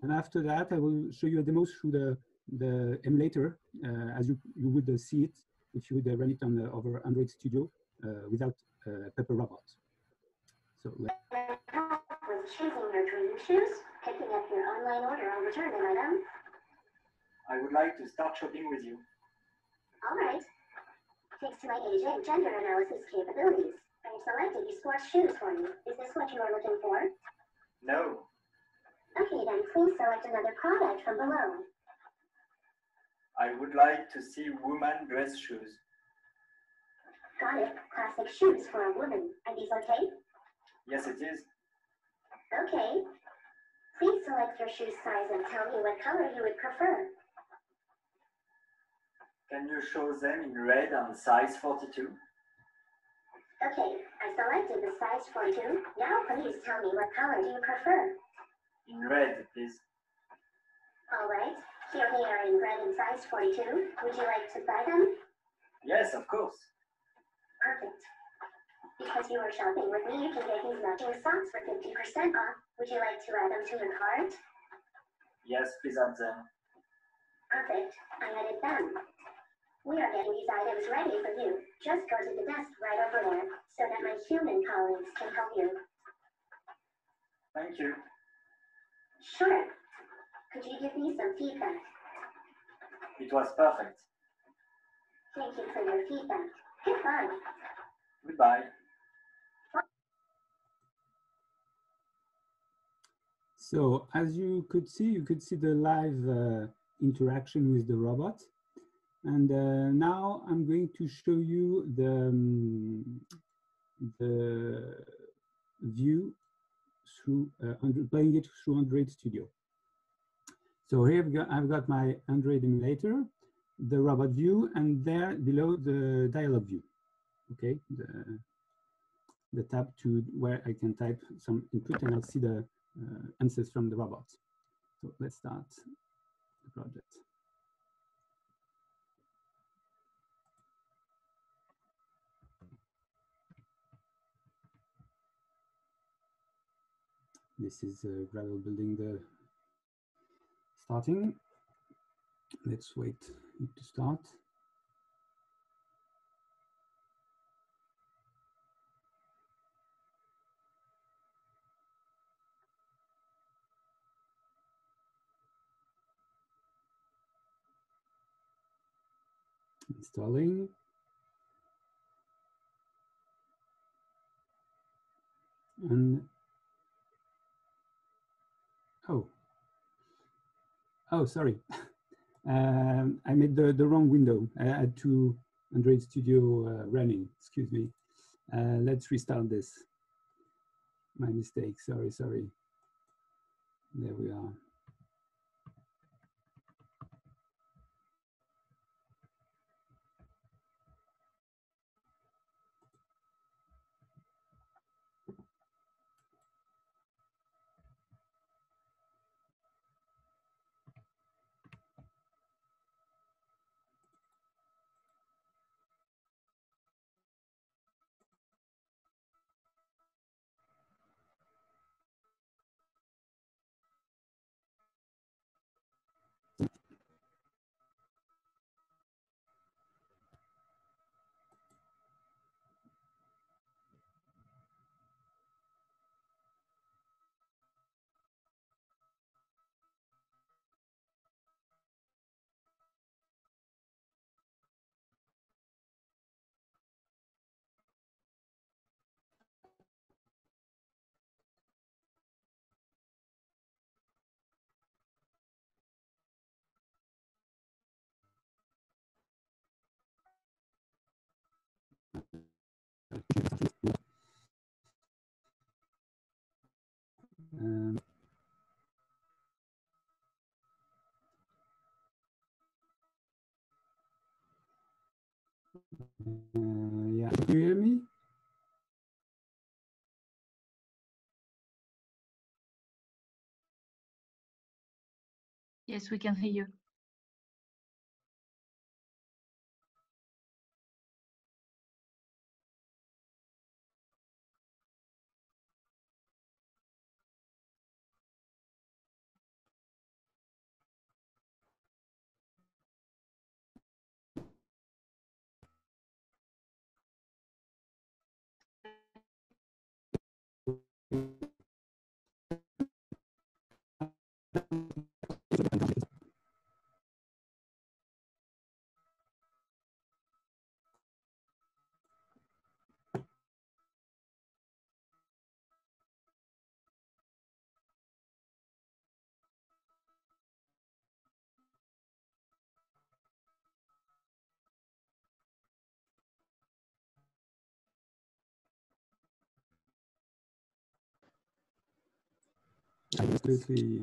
And after that, I will show you a demo through the the emulator, uh, as you you would uh, see it if you would uh, run it on over Android Studio without Pepper Robot. So let- with choosing your dream shoes, picking up your online order or returning item. I would like to start shopping with you. All right. Thanks to my age and gender analysis capabilities, I have selected these sports shoes for you. Is this what you are looking for? No, Okay, then please select another product from below. I would like to see woman dress shoes. Got it. Classic shoes for a woman. Are these okay? Yes, it is. Okay. Please select your shoe size and tell me what color you would prefer. Can you show them in red and size 42? Okay, I selected the size 42. Now please tell me what color do you prefer? In red, please. All right, here they are in red and size 42. Would you like to buy them? Yes, of course. Perfect. Because you are shopping with me, you can get these matching socks for 50% off. Would you like to add them to your cart? Yes, please add them. Perfect. I added them. We are getting these items ready for you. Just go to the desk right over there so that my my human colleagues can help you. Thank you. Sure. Could you give me some feedback? It was perfect. Thank you for your feedback. Goodbye. Goodbye. So as you could see, you could see the live uh, interaction with the robot. And uh, now I'm going to show you the, um, the view through uh, playing it through Android Studio. So here I've got, I've got my Android emulator, the robot view, and there below the dialog view. Okay, the, the tab to where I can type some input and I'll see the uh, answers from the robot. So let's start the project. This is uh, Gradle building the starting. Let's wait it to start. Installing. And oh, oh, sorry. um, I made the, the wrong window. I had two Android Studio uh, running, excuse me. Uh, let's restart this. My mistake, sorry, sorry. There we are. Um, uh, yeah, do you hear me? Yes, we can hear you. Absolutely.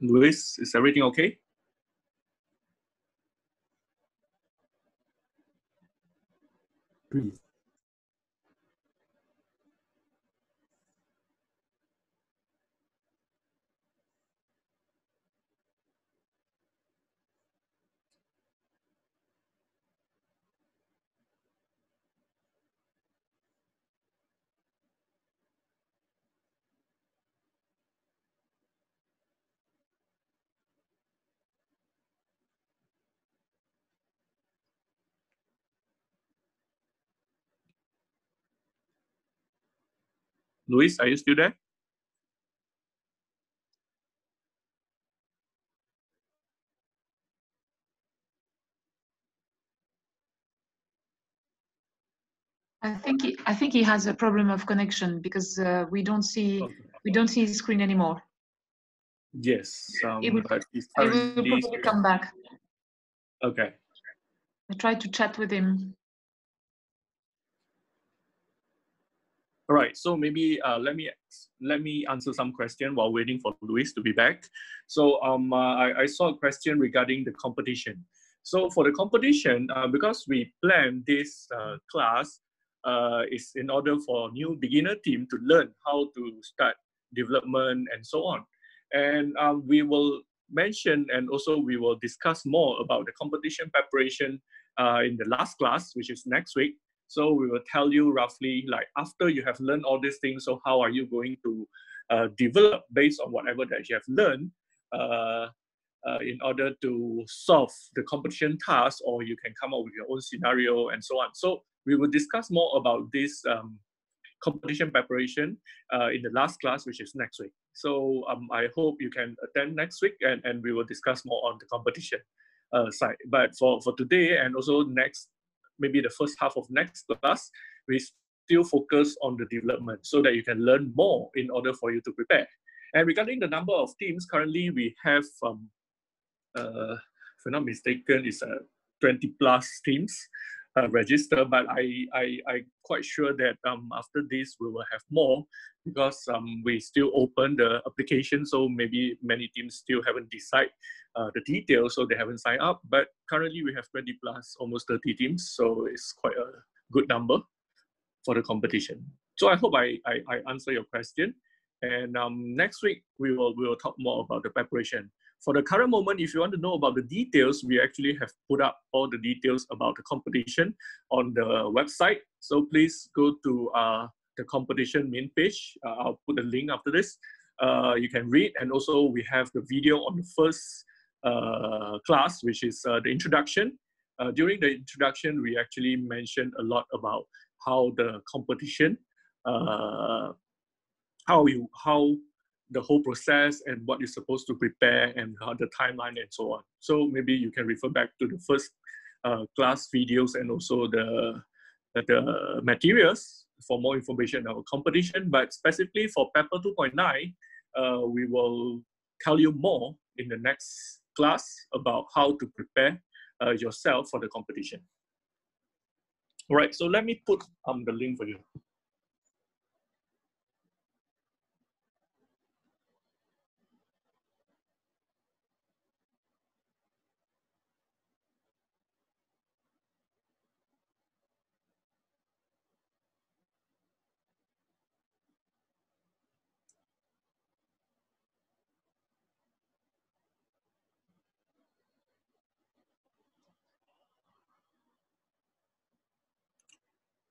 Luis, is everything okay? Please. Luis, are you still there? I think he, I think he has a problem of connection because uh, we don't see Okay. we don't see his screen anymore. Yes, um, He will- will probably come back. okay. I tried to chat with him. All right, so maybe uh, let me let me answer some question while waiting for Luis to be back. So um, uh, I, I saw a question regarding the competition. So for the competition, uh, because we planned this uh, class, uh, is in order for new beginner team to learn how to start development and so on. And um, we will mention and also we will discuss more about the competition preparation uh, in the last class, which is next week. So we will tell you roughly like after you have learned all these things, so how are you going to uh, develop based on whatever that you have learned uh, uh, in order to solve the competition task, or you can come up with your own scenario and so on. So we will discuss more about this um, competition preparation uh, in the last class, which is next week. So um, I hope you can attend next week, and, and we will discuss more on the competition uh, side. But for, for today and also next maybe the first half of next class, we still focus on the development so that you can learn more in order for you to prepare. And regarding the number of teams, currently we have, um, uh, if I'm not mistaken, it's uh, 20 plus teams uh, registered, but I, I, I'm quite sure that um, after this we will have more because um, we still open the application, so maybe many teams still haven't decided uh, the details, so they haven't signed up. But currently we have 20 plus, almost 30 teams, so it's quite a good number for the competition. So I hope I, I, I answer your question. And um, next week we will we will talk more about the preparation. For the current moment, if you want to know about the details, we actually have put up all the details about the competition on the website. So please go to uh, the competition main page. Uh, I'll put the link after this. Uh, you can read, and also we have the video on the first uh, class, which is uh, the introduction. Uh, during the introduction, we actually mentioned a lot about how the competition, how you how the whole process and what you're supposed to prepare and how the timeline and so on. So maybe you can refer back to the first uh, class videos and also the the materials for more information on competition. But specifically for Pepper 2.9, uh, we will tell you more in the next class about how to prepare uh, yourself for the competition. All right, so let me put um, the link for you.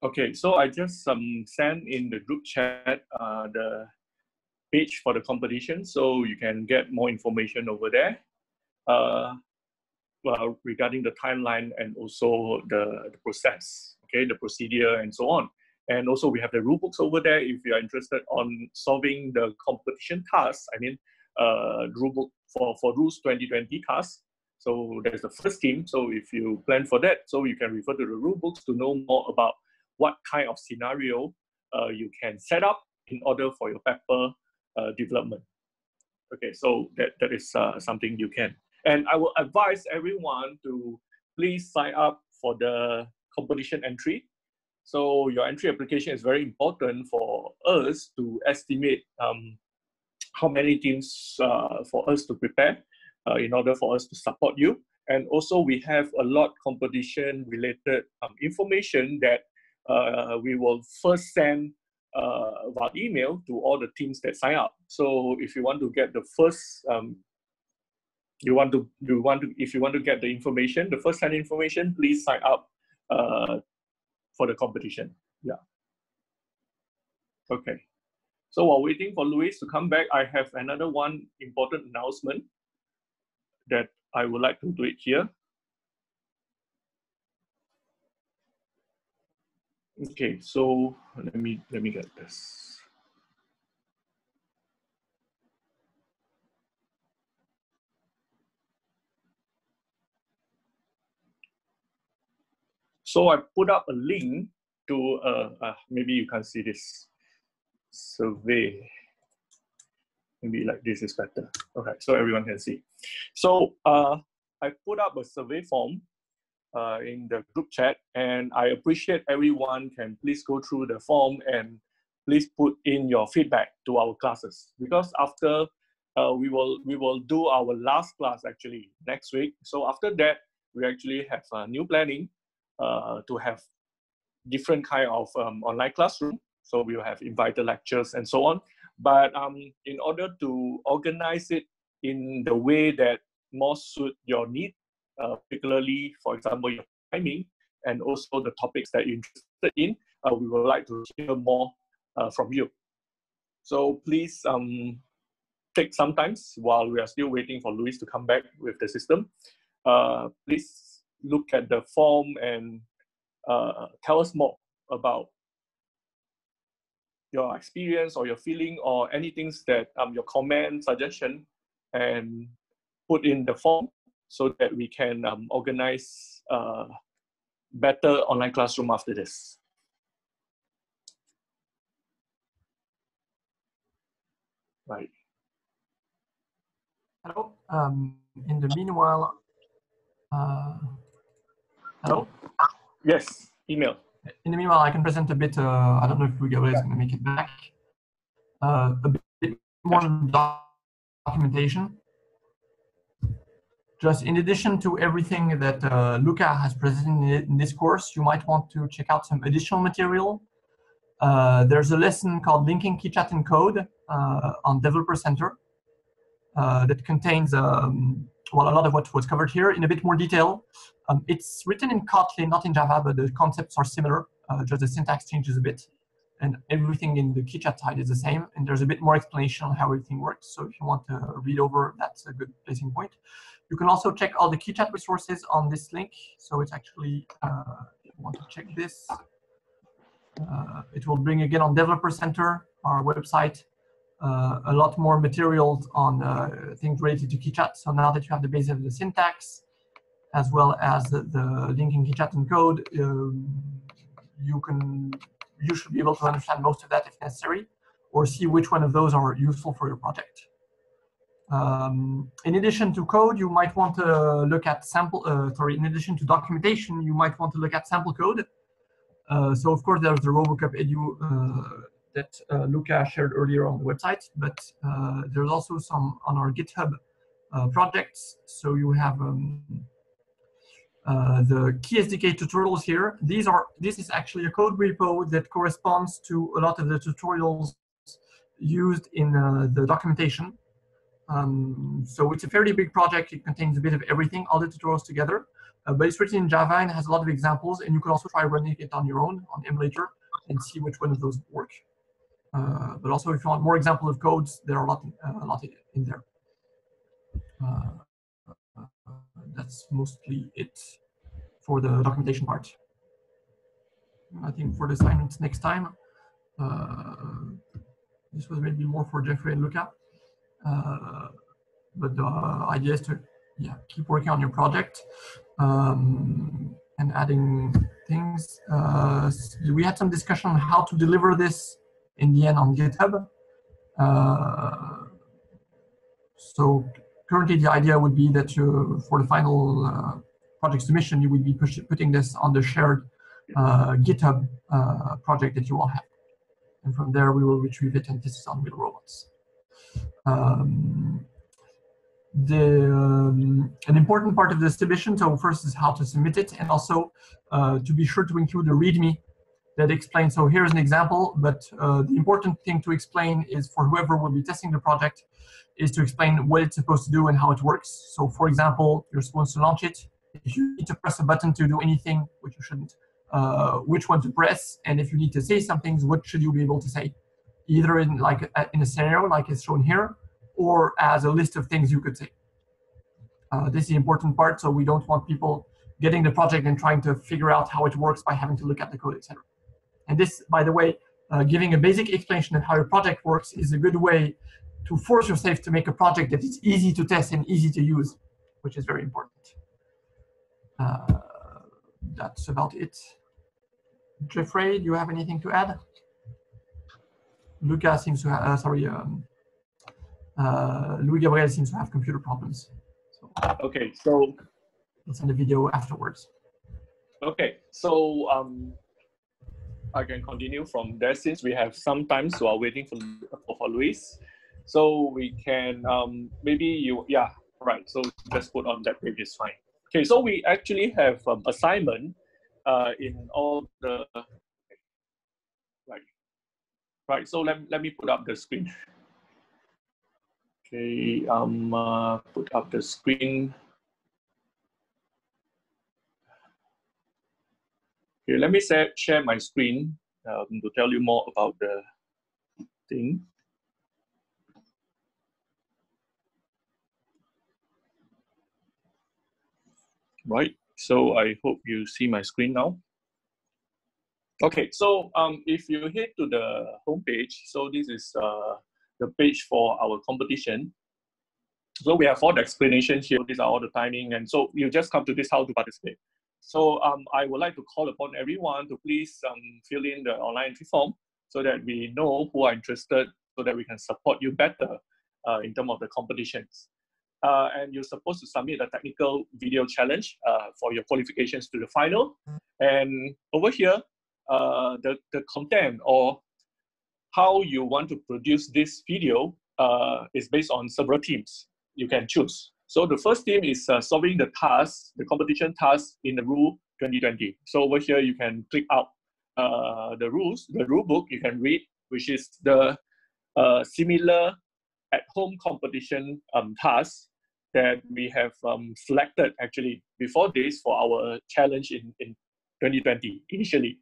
Okay, so I just um, sent in the group chat uh, the page for the competition, so you can get more information over there. Uh, well, regarding the timeline and also the, the process, okay, the procedure and so on. And also we have the rule books over there if you are interested on solving the competition tasks. I mean, uh, rule book for, for rules 2020 tasks. So there's the first team. So if you plan for that, so you can refer to the rule books to know more about what kind of scenario uh, you can set up in order for your Pepper uh, development. Okay, so that, that is uh, something you can. And I will advise everyone to please sign up for the competition entry. So your entry application is very important for us to estimate um, how many teams uh, for us to prepare uh, in order for us to support you. And also we have a lot competition related um, information that uh, we will first send uh, via email to all the teams that sign up. So if you want to get the first, um, you want to, you want to, if you want to get the information, the first hand information, please sign up uh, for the competition. Yeah. Okay. So while waiting for Luis to come back, I have another one important announcement that I would like to do it here. Okay, so let me let me get this. So I put up a link to uh, uh, maybe you can see this survey. Maybe like this is better. Okay, so everyone can see. So uh, I put up a survey form uh, in the group chat and I appreciate everyone can please go through the form and please put in your feedback to our classes because after uh, we will we will do our last class actually next week. So after that, we actually have a new planning uh, to have different kind of um, online classroom. So we will have invited lectures and so on. But um, in order to organize it in the way that more suit your need, uh, particularly, for example, your timing and also the topics that you're interested in, uh, we would like to hear more uh, from you. So please um, take some time while we are still waiting for Luis to come back with the system. Uh, please look at the form and uh, tell us more about your experience or your feeling or anything that um, your comment, suggestion, and put in the form so that we can um, organize uh, better online classroom after this. Right. Hello. Um, in the meanwhile, uh, hello. Yes, Emil. In the meanwhile, I can present a bit. Uh, I don't know if we is going to make it back. Uh, a bit more documentation. Just in addition to everything that uh, Luca has presented in this course, you might want to check out some additional material. Uh, there's a lesson called Linking QiChat and Code uh, on Developer Center uh, that contains um, well a lot of what was covered here in a bit more detail. Um, it's written in Kotlin, not in Java, but the concepts are similar. Uh, just the syntax changes a bit, and everything in the QiChat side is the same. And there's a bit more explanation on how everything works. So if you want to read over, that's a good placing point. You can also check all the QiChat resources on this link. So it's actually, uh, if you want to check this, uh, it will bring again on Developer Center, our website, uh, a lot more materials on uh, things related to QiChat. So now that you have the base of the syntax, as well as the, the linking QiChat and code, um, you can you should be able to understand most of that if necessary, or see which one of those are useful for your project. Um, in addition to code, you might want to look at sample, uh, sorry, in addition to documentation, you might want to look at sample code. Uh, so of course there's the RoboCup Edu uh, that uh, Luca shared earlier on the website, but uh, there's also some on our GitHub uh, projects. So you have um, uh, the Qi SDK tutorials here. These are this is actually a code repo that corresponds to a lot of the tutorials used in uh, the documentation. Um, so it's a fairly big project. It contains a bit of everything, all the tutorials together. Uh, but it's written in Java and has a lot of examples. And you can also try running it on your own on emulator and see which one of those work. Uh, but also, if you want more example of codes, there are a lot, uh, a lot in there. Uh, that's mostly it for the documentation part. I think for the assignments next time, this was maybe more for Jeffrey and Luca. but the idea is to yeah, keep working on your project um, and adding things. Uh, we had some discussion on how to deliver this in the end on GitHub. Uh, so currently the idea would be that you, for the final uh, project submission, you would be push, putting this on the shared uh, GitHub uh, project that you all have. And from there, we will retrieve it and this is on real robots. Um, the um, an important part of the submission so first is how to submit it and also uh, to be sure to include a readme that explains, so here's an example, but uh, the important thing to explain is for whoever will be testing the project is to explain what it's supposed to do and how it works. So for example, you're supposed to launch it. If you need to press a button to do anything, which you shouldn't, uh, which one to press, and if you need to say some things, what should you be able to say? Either in like a, in a scenario like it's shown here, or as a list of things you could say. Uh, this is the important part, so we don't want people getting the project and trying to figure out how it works by having to look at the code, etc. And this, by the way, uh, giving a basic explanation of how your project works is a good way to force yourself to make a project that is easy to test and easy to use, which is very important. Uh, that's about it. Jeffrey, do you have anything to add? Luca seems to have, uh, sorry, um, uh, Louis Gabriel seems to have computer problems. So Okay, so we'll send a video afterwards. okay, so um, I can continue from there since we have some time, so I'm waiting for for Luis. So we can um maybe you yeah right. So just put on that page is fine. Okay, so we actually have um, assignment uh in all the right right. So let let me put up the screen. Okay, um, uh, put up the screen. Okay, let me share, share my screen um, to tell you more about the thing. Right, so I hope you see my screen now. Okay, so um, if you head to the homepage, so this is uh, the page for our competition. So we have all the explanations here. These are all the timing, and so you just come to this how to participate. So um, I would like to call upon everyone to please um, fill in the online entry form so that we know who are interested, so that we can support you better uh, in terms of the competitions. Uh, and you're supposed to submit a technical video challenge uh, for your qualifications to the final. And over here, uh, the, the content or how you want to produce this video uh, is based on several teams you can choose. So the first team is uh, solving the task, the competition task in the rule 2020. So over here, you can click out uh, the rules, the rule book you can read, which is the uh, similar at-home competition um, task that we have um, selected actually before this for our challenge in, in 2020 initially.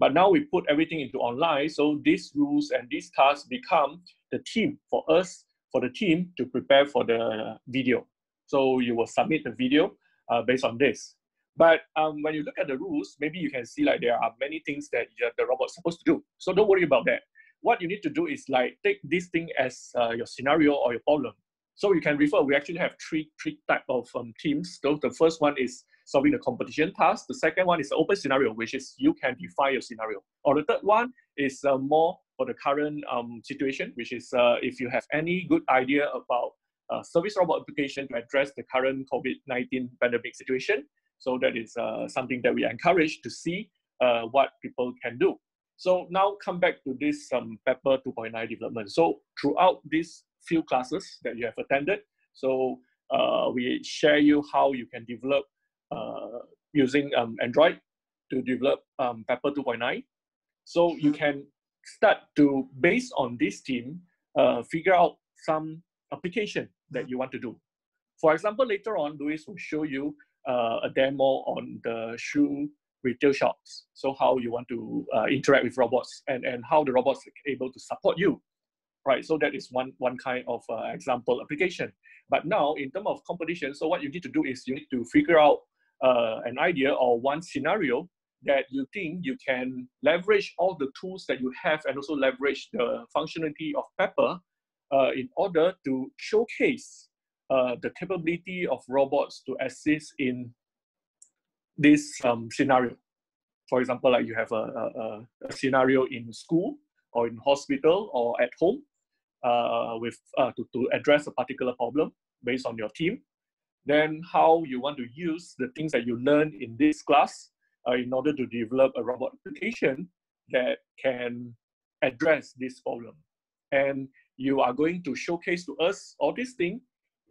But now we put everything into online, so these rules and these tasks become the team for us, for the team to prepare for the video. So you will submit the video uh, based on this. But um, when you look at the rules, maybe you can see like there are many things that the robot's supposed to do. So don't worry about that. What you need to do is like take this thing as uh, your scenario or your problem. So you can refer, we actually have three, three type of um, teams. So the first one is solving the competition task. The second one is the open scenario, which is you can define your scenario. Or the third one is uh, more for the current um, situation, which is uh, if you have any good idea about uh, service robot application to address the current COVID-19 pandemic situation. So that is uh, something that we encourage to see uh, what people can do. So now come back to this um, Pepper 2.9 development. So throughout these few classes that you have attended, so uh, we share you how you can develop uh, using um, Android to develop um, Pepper 2.9. So you can start to, based on this team, uh, figure out some application that you want to do. For example, later on, Luis will show you uh, a demo on the shoe retail shops. So how you want to uh, interact with robots and, and how the robots are able to support you, right? So that is one, one kind of uh, example application. But now in terms of competition, so what you need to do is you need to figure out uh, an idea or one scenario that you think you can leverage all the tools that you have and also leverage the functionality of Pepper in order to showcase uh, the capability of robots to assist in this um, scenario. For example, like you have a, a, a, scenario in school or in hospital or at home uh, with uh, to, to address a particular problem based on your team. Then how you want to use the things that you learn in this class uh, in order to develop a robot application that can address this problem. And you are going to showcase to us all these things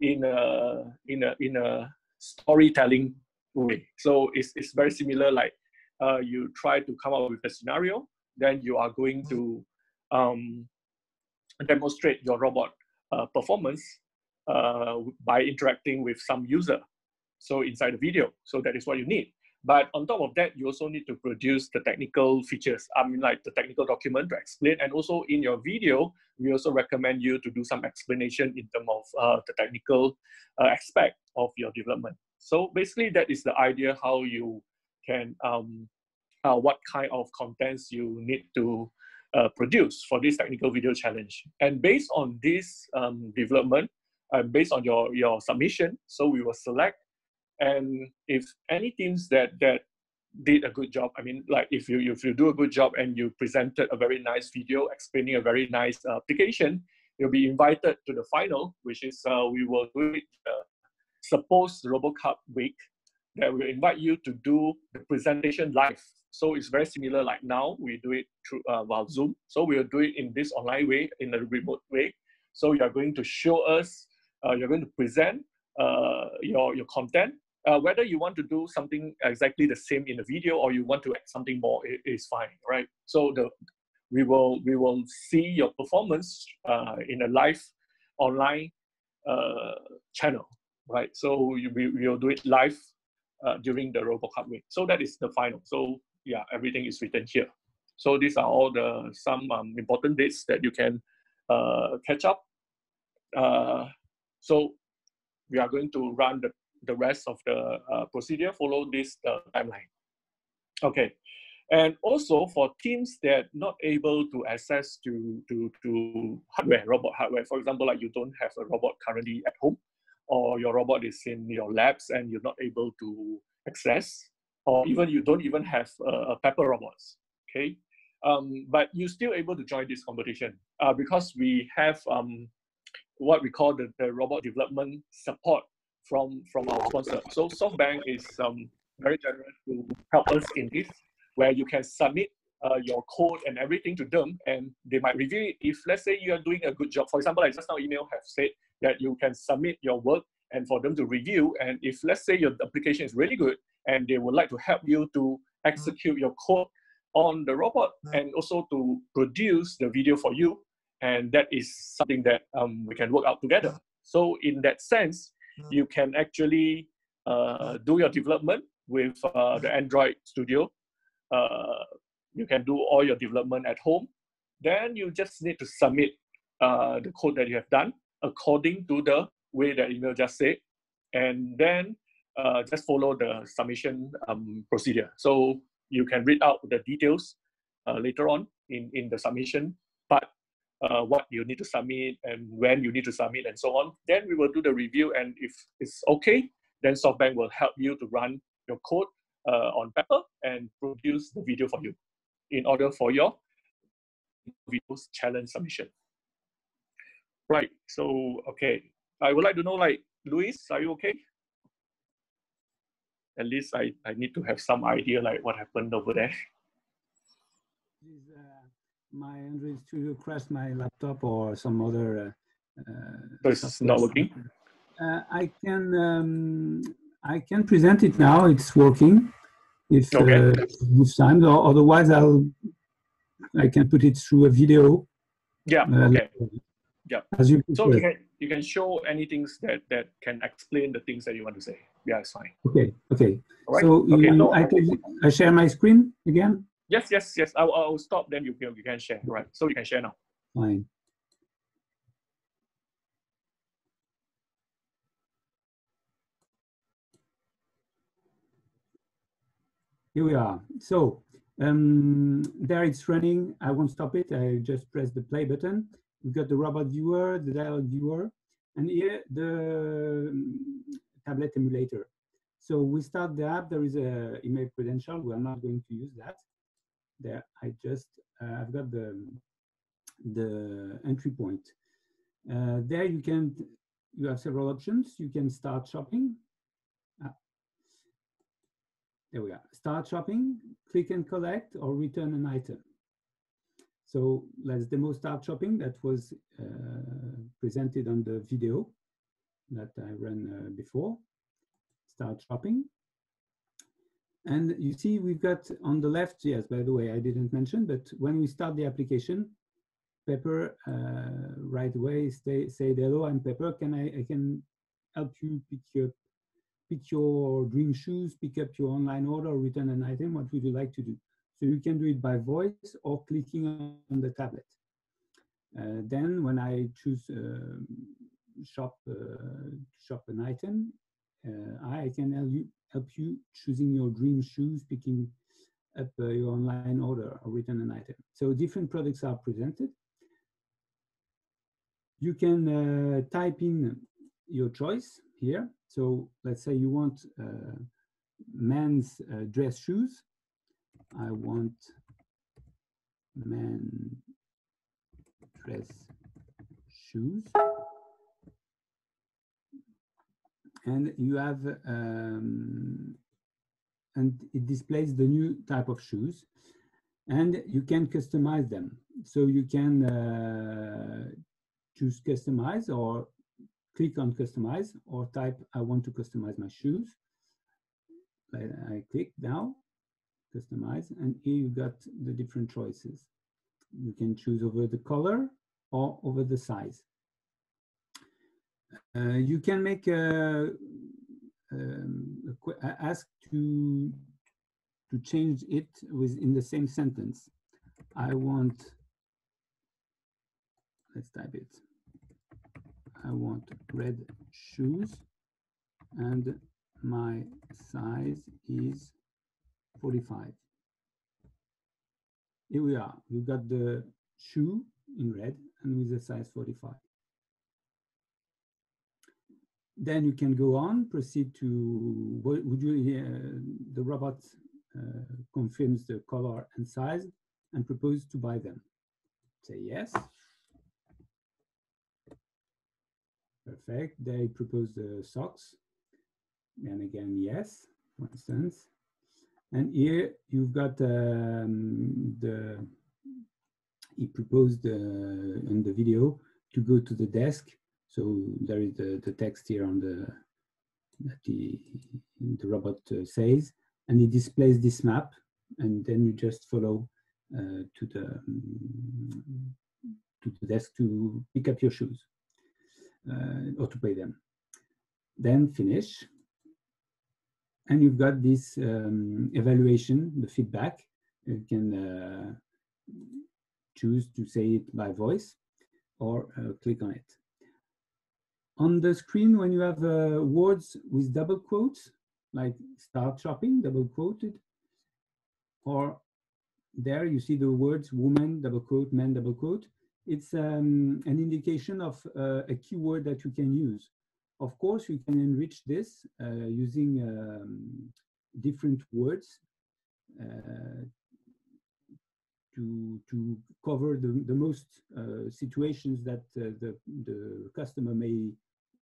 in a in a in a storytelling way. So it's it's very similar. Like uh, you try to come up with a scenario, then you are going to um, demonstrate your robot uh, performance uh, by interacting with some user. So inside the video. So that is what you need. But on top of that, you also need to produce the technical features. I mean, like the technical document to explain. And also in your video, we also recommend you to do some explanation in terms of uh, the technical uh, aspect of your development. So basically, that is the idea how you can, um, uh, what kind of contents you need to uh, produce for this technical video challenge. And based on this um, development, based on your, your submission, so we will select and if any teams that that did a good job. I mean, like if you if you do a good job and you presented a very nice video explaining a very nice uh, application, you'll be invited to the final, which is uh, we will do it uh, suppose RoboCup week that will invite you to do the presentation live. So it's very similar like now, we do it through uh, Zoom. So we'll do it in this online way, in a remote way. So you're going to show us, uh, you're going to present uh, your, your content. Uh, whether you want to do something exactly the same in the video or you want to add something more it is fine, right? So the we will we will see your performance uh, in a live online uh, channel, right? So we, we will do it live uh, during the RoboCup week. So that is the final. So yeah, everything is written here. So these are all the some um, important dates that you can uh, catch up. Uh, so we are going to run the, the rest of the uh, procedure, follow this uh, timeline. Okay, and also for teams that not able to access to, to, to hardware, robot hardware, for example, like you don't have a robot currently at home, or your robot is in your labs and you're not able to access, or even you don't even have a, a Pepper robots, okay? Um, but you're still able to join this competition uh, because we have um, what we call the, the robot development support from, from our sponsor. So SoftBank is um, very generous to help us in this, where you can submit uh, your code and everything to them, and they might review it. If let's say you are doing a good job, for example, I just now Emil have said that you can submit your work and for them to review. And if let's say your application is really good and they would like to help you to execute your code on the robot and also to produce the video for you, and that is something that um, we can work out together. So in that sense, you can actually uh, do your development with uh, the Android Studio. Uh, you can do all your development at home. Then you just need to submit uh, the code that you have done according to the way that Emil just said, and then uh, just follow the submission um, procedure. So you can read out the details uh, later on in, in the submission, but uh, what you need to submit and when you need to submit and so on. Then we will do the review, and if it's okay, then SoftBank will help you to run your code uh, on Pepper and produce the video for you in order for your videos challenge submission. Right. So okay, I would like to know, like, Luis, are you okay? At least I, I need to have some idea, like, what happened over there. Uh, my Android Studio crashed my laptop or some other. Uh, so it's not working. Uh, I can um, I can present it now. It's working. If Okay. uh, with time, or otherwise I'll I can put it through a video. Yeah. uh, Okay. Yeah. As you So you can you can show anything that that can explain the things that you want to say. Yeah, it's fine. Okay. Okay. Right. So okay. you, No. I, can, I share my screen again. Yes. Yes. Yes. I'll, I'll stop. Then you can you can share. Right. So you can share now. Fine. Here we are. So um, there it's running. I won't stop it. I just press the play button. We've got the robot viewer, the dialog viewer, and here the um, tablet emulator. So we start the app. There is a email credential. We are not going to use that. There, I just uh, I've got the the entry point. Uh, there you can, you have several options. You can start shopping. Ah. There we are. Start shopping, click and collect, or return an item. So let's demo start shopping. That was uh, presented on the video that I ran uh, before. Start shopping. And you see, we've got on the left, yes, by the way, I didn't mention, but when we start the application, Pepper uh, right away say, say hello, I'm Pepper. Can I, I can help you pick your pick your dream shoes, pick up your online order, return an item. What would you like to do? So you can do it by voice or clicking on the tablet. Uh, then when I choose um shop uh, shop an item, uh, I can help you help you choosing your dream shoes, picking up uh, your online order or return an item. So different products are presented. You can uh, type in your choice here. So let's say you want uh, men's uh, dress shoes. I want men dress shoes. And you have, um, and it displays the new type of shoes and you can customize them. So you can uh, choose customize or click on customize or type I want to customize my shoes. I click now, customize, and here you got the different choices. You can choose over the color or over the size. Uh, you can make a, um, a, ask to to change it within the same sentence. I want, let's type it. I want red shoes and my size is 45. Here we are, we've got the shoe in red and with the size 45. Then you can go on, proceed to, would you, uh, the robot uh, confirms the color and size and propose to buy them. Say yes. Perfect. They propose the socks. And again, yes, for instance. And here you've got um, the, he proposed uh, in the video to go to the desk. So there is the, the text here on the, that the, the robot uh, says and it displays this map and then you just follow uh, to the um, to the desk to pick up your shoes uh, or to pay them. Then finish. And you've got this um, evaluation the feedback. You can uh, choose to say it by voice or uh, click on it on the screen when you have uh, words with double quotes like start shopping, double quoted, or there you see the words woman, double quote, man, double quote. It's um, an indication of uh, a keyword that you can use. Of course, you can enrich this uh, using um, different words uh, to, to cover the, the most uh, situations that uh, the, the customer may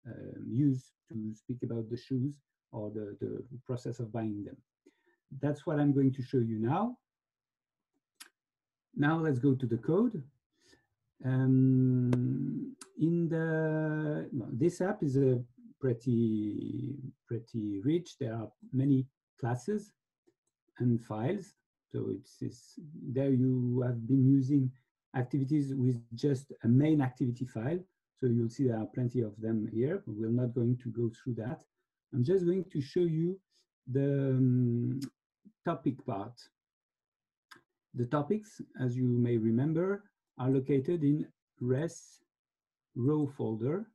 um, use to speak about the shoes or the, the process of buying them. That's what I'm going to show you now. Now let's go to the code. Um, in the, this app is a pretty, pretty rich. There are many classes and files. So it's, it's there you have been using activities with just a main activity file. So you'll see there are plenty of them here. We're not going to go through that. I'm just going to show you the um, topic part. The topics, as you may remember, are located in res raw folder.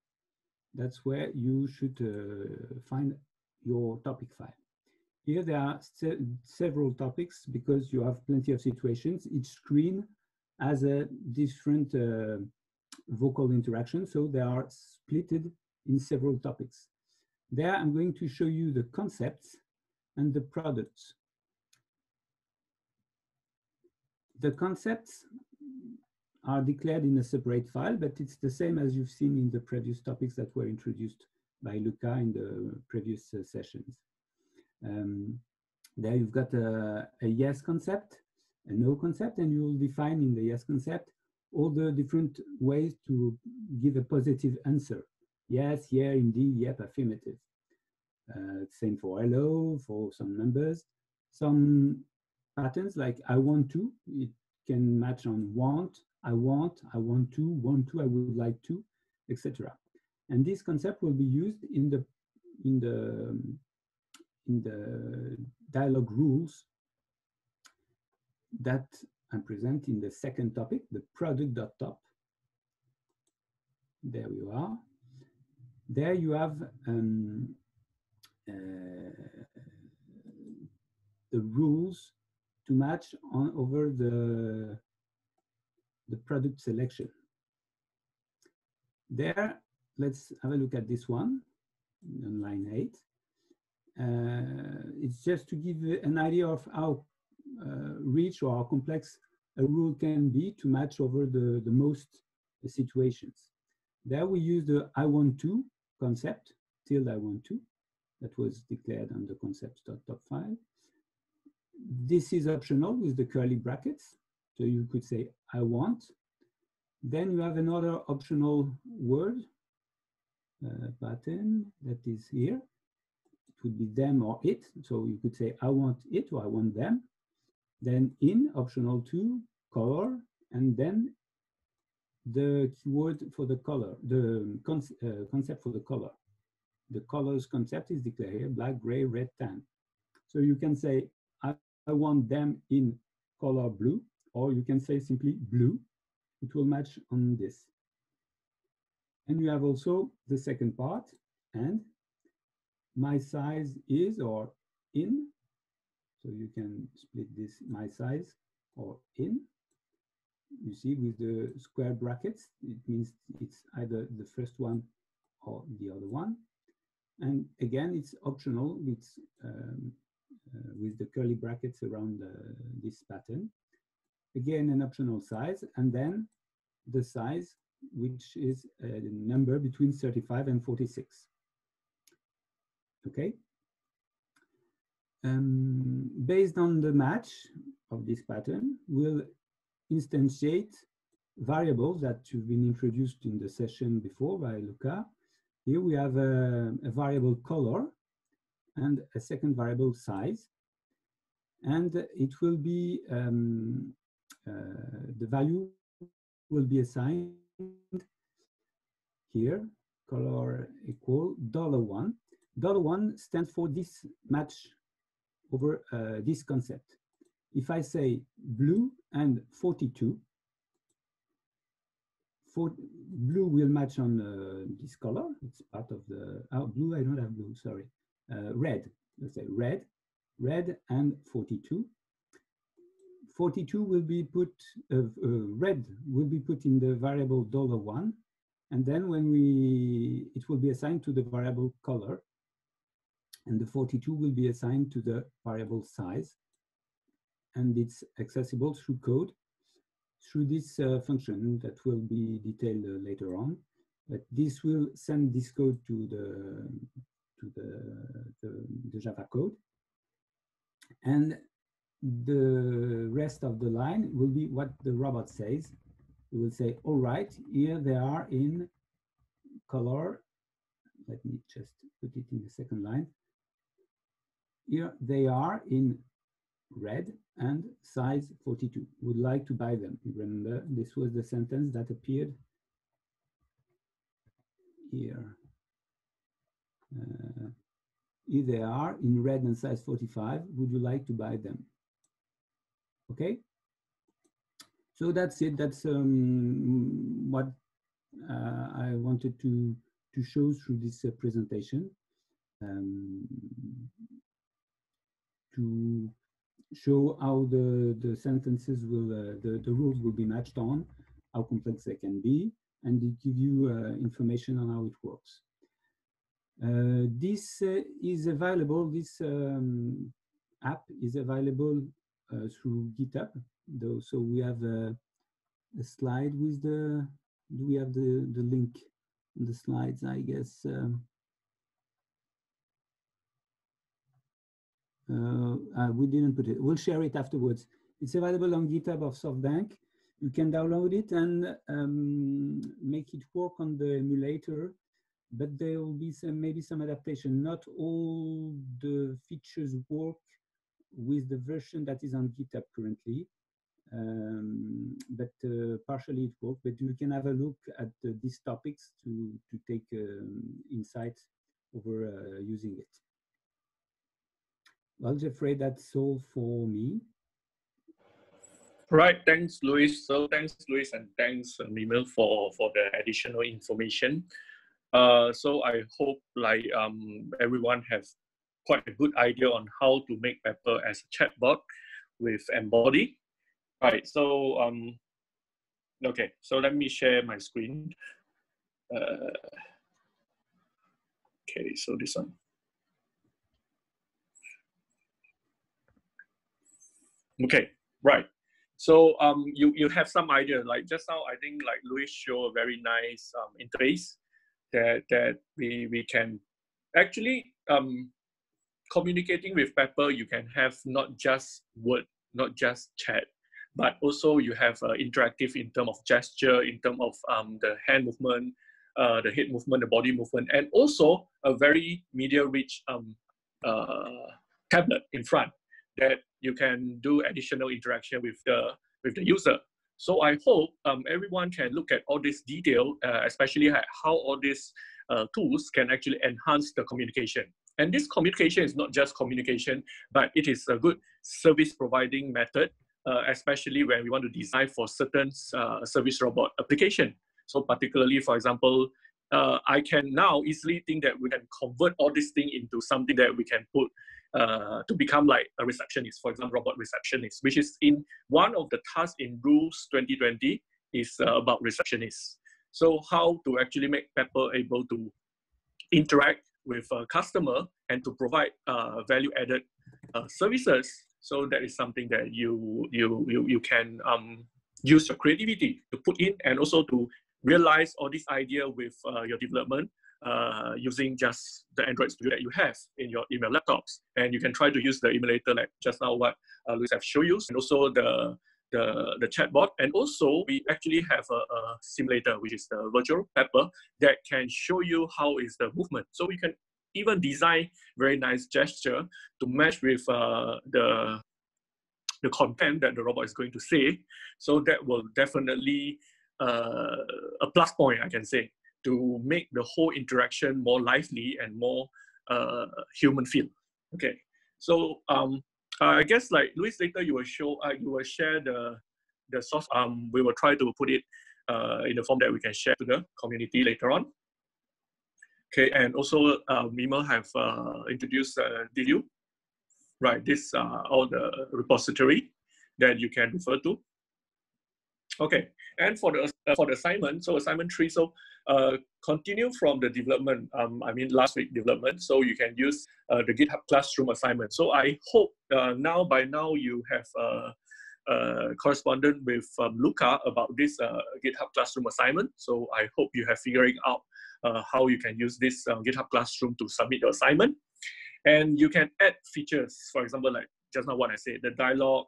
That's where you should uh, find your topic file. Here there are se several topics because you have plenty of situations. Each screen has a different uh, vocal interaction, so they are splitted in several topics. There I'm going to show you the concepts and the products. The concepts are declared in a separate file, but it's the same as you've seen in the previous topics that were introduced by Luca in the previous uh, sessions. Um, there you've got a, a, yes concept, a no concept, and you will define in the yes concept all the different ways to give a positive answer. Yes, yeah, indeed, yep, affirmative. Uh, same for hello, for some numbers. Some patterns like I want to, it can match on want, I want, I want to, want to, I would like to, etc. And this concept will be used in the in the in the dialogue rules that I present in the second topic, the product.top. There you are. There you have um, uh, the rules to match on over the the product selection. There, let's have a look at this one on line eight. Uh, it's just to give an idea of how uh, rich or how complex a rule can be to match over the, the most situations. There we use the I want to concept, tilde I want to, that was declared under concepts.top file. This is optional with the curly brackets. So you could say I want. Then you have another optional word uh, that is here. Would be them or it. So you could say I want it or I want them. Then in optional two, color, and then the keyword for the color, the uh, concept for the color. The colors concept is declared here, black, gray, red, tan. So you can say, I, I want them in color blue, or you can say simply blue. It will match on this. And you have also the second part, and my size is or in. So you can split this my size or in you see with the square brackets, it means it's either the first one or the other one. And again, it's optional with, um, uh, with the curly brackets around uh, this pattern. Again, an optional size, and then the size, which is a number between 35 and 46. Okay. Um, based on the match of this pattern, we'll instantiate variables that have been introduced in the session before by Luca. Here we have a, a variable color and a second variable size. And it will be, um, uh, the value will be assigned here, color equal dollar one. Dollar one stands for this match over uh, this concept if I say blue and 42, for, blue will match on uh, this color. It's part of the, oh, blue, I don't have blue, sorry. Uh, red, let's say red, red and 42. 42 will be put, uh, uh, red will be put in the variable dollar one. And then when we, it will be assigned to the variable color. And the 42 will be assigned to the variable size and it's accessible through code through this uh, function that will be detailed uh, later on. But this will send this code to the to the, the, the Java code. And the rest of the line will be what the robot says. It will say, all right, here they are in color. Let me just put it in the second line. Here they are in red and size 42. Would like to buy them. Remember, this was the sentence that appeared here. Uh, here they are in red and size 45. Would you like to buy them? Okay. So that's it. That's um, what uh, I wanted to to show through this uh, presentation. Um, to show how the, the sentences will, uh, the, the rules will be matched on, how complex they can be, and they give you uh, information on how it works. Uh, this uh, is available, this um, app is available uh, through GitHub. Though, so we have a, a, slide with the, do we have the, the link in the slides, I guess. Um, Uh, uh, we didn't put it. We'll share it afterwards. It's available on GitHub of SoftBank. You can download it and um, make it work on the emulator, but there will be some maybe some adaptation. Not all the features work with the version that is on GitHub currently, um, but uh, partially it works. But you can have a look at these topics to to take um, insights over uh, using it. Well, Jeffrey, that's all for me. Right, thanks, Luis. So thanks, Luis, and thanks, uh, Emil, for, for the additional information. Uh, so I hope like um, everyone has quite a good idea on how to make Pepper as a chatbot with Embody. Right, so um, okay, so let me share my screen. Uh, okay, so this one. Okay, right. So um, you you have some idea. Like just now, I think like Luis show a very nice um, interface that that we we can actually um, communicating with Pepper. You can have not just word, not just chat, but also you have uh, interactive in terms of gesture, in terms of um, the hand movement, uh, the head movement, the body movement, and also a very media rich um, uh, tablet in front that you can do additional interaction with the with the user. So I hope um, everyone can look at all this detail, uh, especially how all these uh, tools can actually enhance the communication. And this communication is not just communication, but it is a good service providing method, uh, especially when we want to design for certain uh, service robot application. So particularly, for example, uh, I can now easily think that we can convert all this thing into something that we can put uh, to become like a receptionist, for example, robot receptionist, which is in one of the tasks in Rules 2020 is uh, about receptionists. So how to actually make Pepper able to interact with a customer and to provide uh, value-added uh, services. So that is something that you you you, you can um, use your creativity to put in and also to realize all this idea with uh, your development uh, using just the Android Studio that you have in your email laptops. And you can try to use the emulator like just now what uh, Luis have shown you, and also the the, the chatbot. And also we actually have a, a, simulator, which is the virtual pepper that can show you how is the movement. So you can even design very nice gesture to match with uh, the the content that the robot is going to say. So that will definitely uh, a plus point, I can say, to make the whole interaction more lively and more uh, human feel. Okay, so um, I guess like Luis later you will show, uh, you will share the the source. Um, we will try to put it uh, in the form that we can share to the community later on. Okay, and also uh, Mima have uh, introduced uh, you? Right, this uh, all the repository that you can refer to. Okay, and for the uh, for the assignment, so assignment three, so uh, continue from the development. Um, I mean last week development. So you can use uh, the GitHub Classroom assignment. So I hope uh, now by now you have uh, uh, correspondent with um, Luca about this uh, GitHub Classroom assignment. So I hope you have figuring out how you can use this GitHub Classroom to submit your assignment. And you can add features, for example, like just now what I said, the dialogue,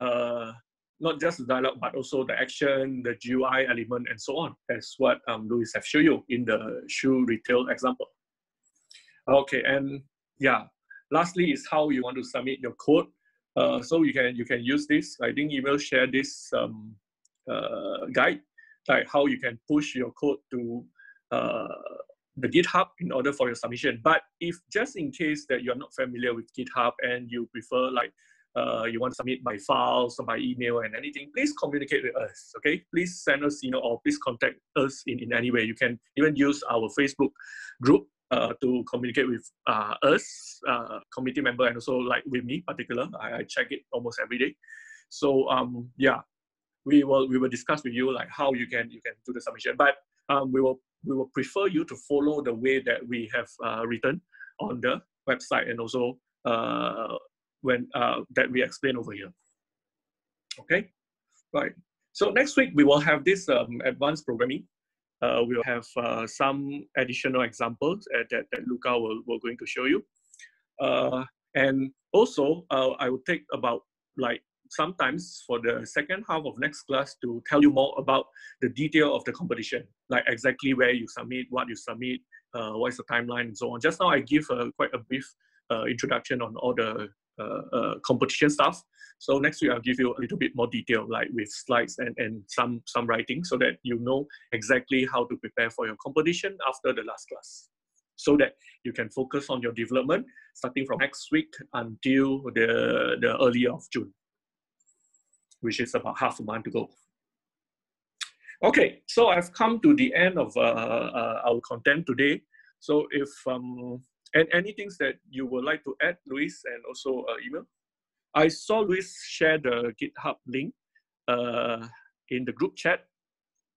uh, not just the dialogue, but also the action, the GUI element, and so on, as what um, Luis have shown you in the shoe retail example. Okay, and yeah, lastly is how you want to submit your code. Uh, so you can you can use this. I think will share this um, uh, guide, like how you can push your code to uh, the GitHub in order for your submission. But if just in case that you're not familiar with GitHub and you prefer like uh, you want to submit by files or by email and anything, please communicate with us. Okay, please send us, you know, or please contact us in, in any way. You can even use our Facebook group uh, to communicate with uh, us, uh, committee member, and also like with me, particular. I, I check it almost every day. So um, yeah, we will we will discuss with you like how you can you can do the submission. But um, we will we will prefer you to follow the way that we have uh, written on the website and also uh, when uh, that we explain over here. Okay, right. So next week we will have this um, advanced programming. Uh, we'll have uh, some additional examples uh, that, that Luca will, will going to show you. Uh, and also, uh, I will take about like sometimes for the second half of next class to tell you more about the detail of the competition, like exactly where you submit, what you submit, uh, what is the timeline, and so on. Just now, I give a, quite a brief uh, introduction on all the competition stuff. So next week I'll give you a little bit more detail, like with slides and, and some some writing, so that you know exactly how to prepare for your competition after the last class, so that you can focus on your development starting from next week until the the early of June, which is about half a month to go. Okay, so I've come to the end of uh, uh, our content today. So if um, and anything that you would like to add, Luis, and also uh, Emil. I saw Luis share the GitHub link uh, in the group chat.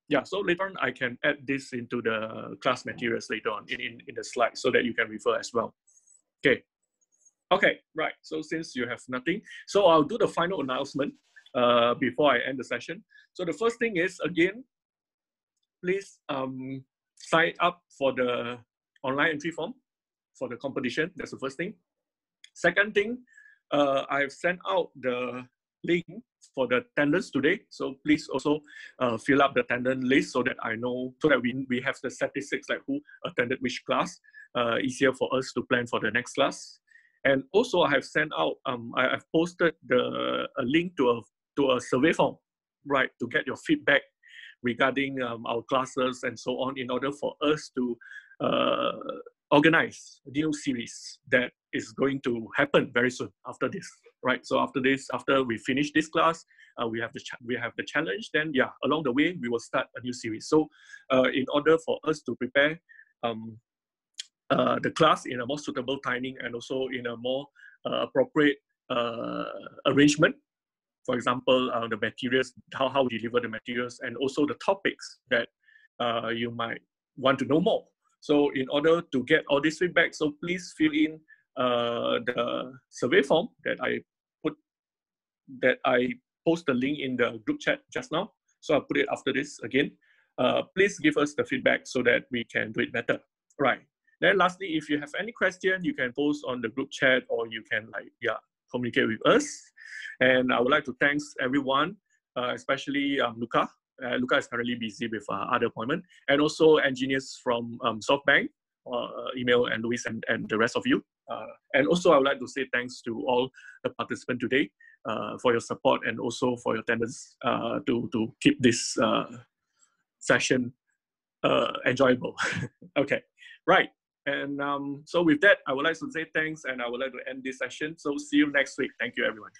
Yeah, so later on I can add this into the class materials later on in, in, in the slides so that you can refer as well. Okay. Okay, right. So since you have nothing, so I'll do the final announcement uh, before I end the session. So the first thing is again, please um, sign up for the online entry form for the competition. That's the first thing. Second thing, uh, I've sent out the link for the attendance today. So please also uh, fill up the attendance list so that I know, so that we, we have the statistics like who attended which class. Uh, easier for us to plan for the next class. And also I have sent out, um, I have posted the a link to a, to a survey form, right, to get your feedback regarding um, our classes and so on in order for us to uh, organize a new series that is going to happen very soon after this right? So after this after we finish this class uh, we have the we have the challenge then yeah along the way we will start a new series. So uh, in order for us to prepare um, uh, the class in a more suitable timing and also in a more uh, appropriate uh, arrangement for example uh, the materials how, how we deliver the materials and also the topics that you might want to know more so in order to get all this feedback so please fill in the survey form that I put, that I post the link in the group chat just now. So I'll put it after this again. Uh, please give us the feedback so that we can do it better. Right. Then lastly, if you have any question, you can post on the group chat or you can like, yeah, communicate with us. And I would like to thanks everyone, uh, especially um, Luca. Uh, Luca is currently busy with uh, other appointment and also engineers from um, SoftBank, uh, Emil and Luis and, and the rest of you. Uh, and also I would like to say thanks to all the participants today uh, for your support and also for your attendance uh, to, to keep this uh, session uh, enjoyable. okay, right. And um, so with that, I would like to say thanks and I would like to end this session. So see you next week. Thank you, everyone.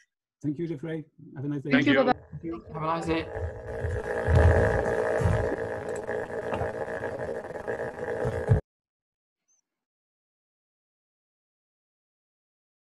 Thank you, Jeffrey. Have a nice day. Thank, Thank you. you. Thank you. Have a nice day.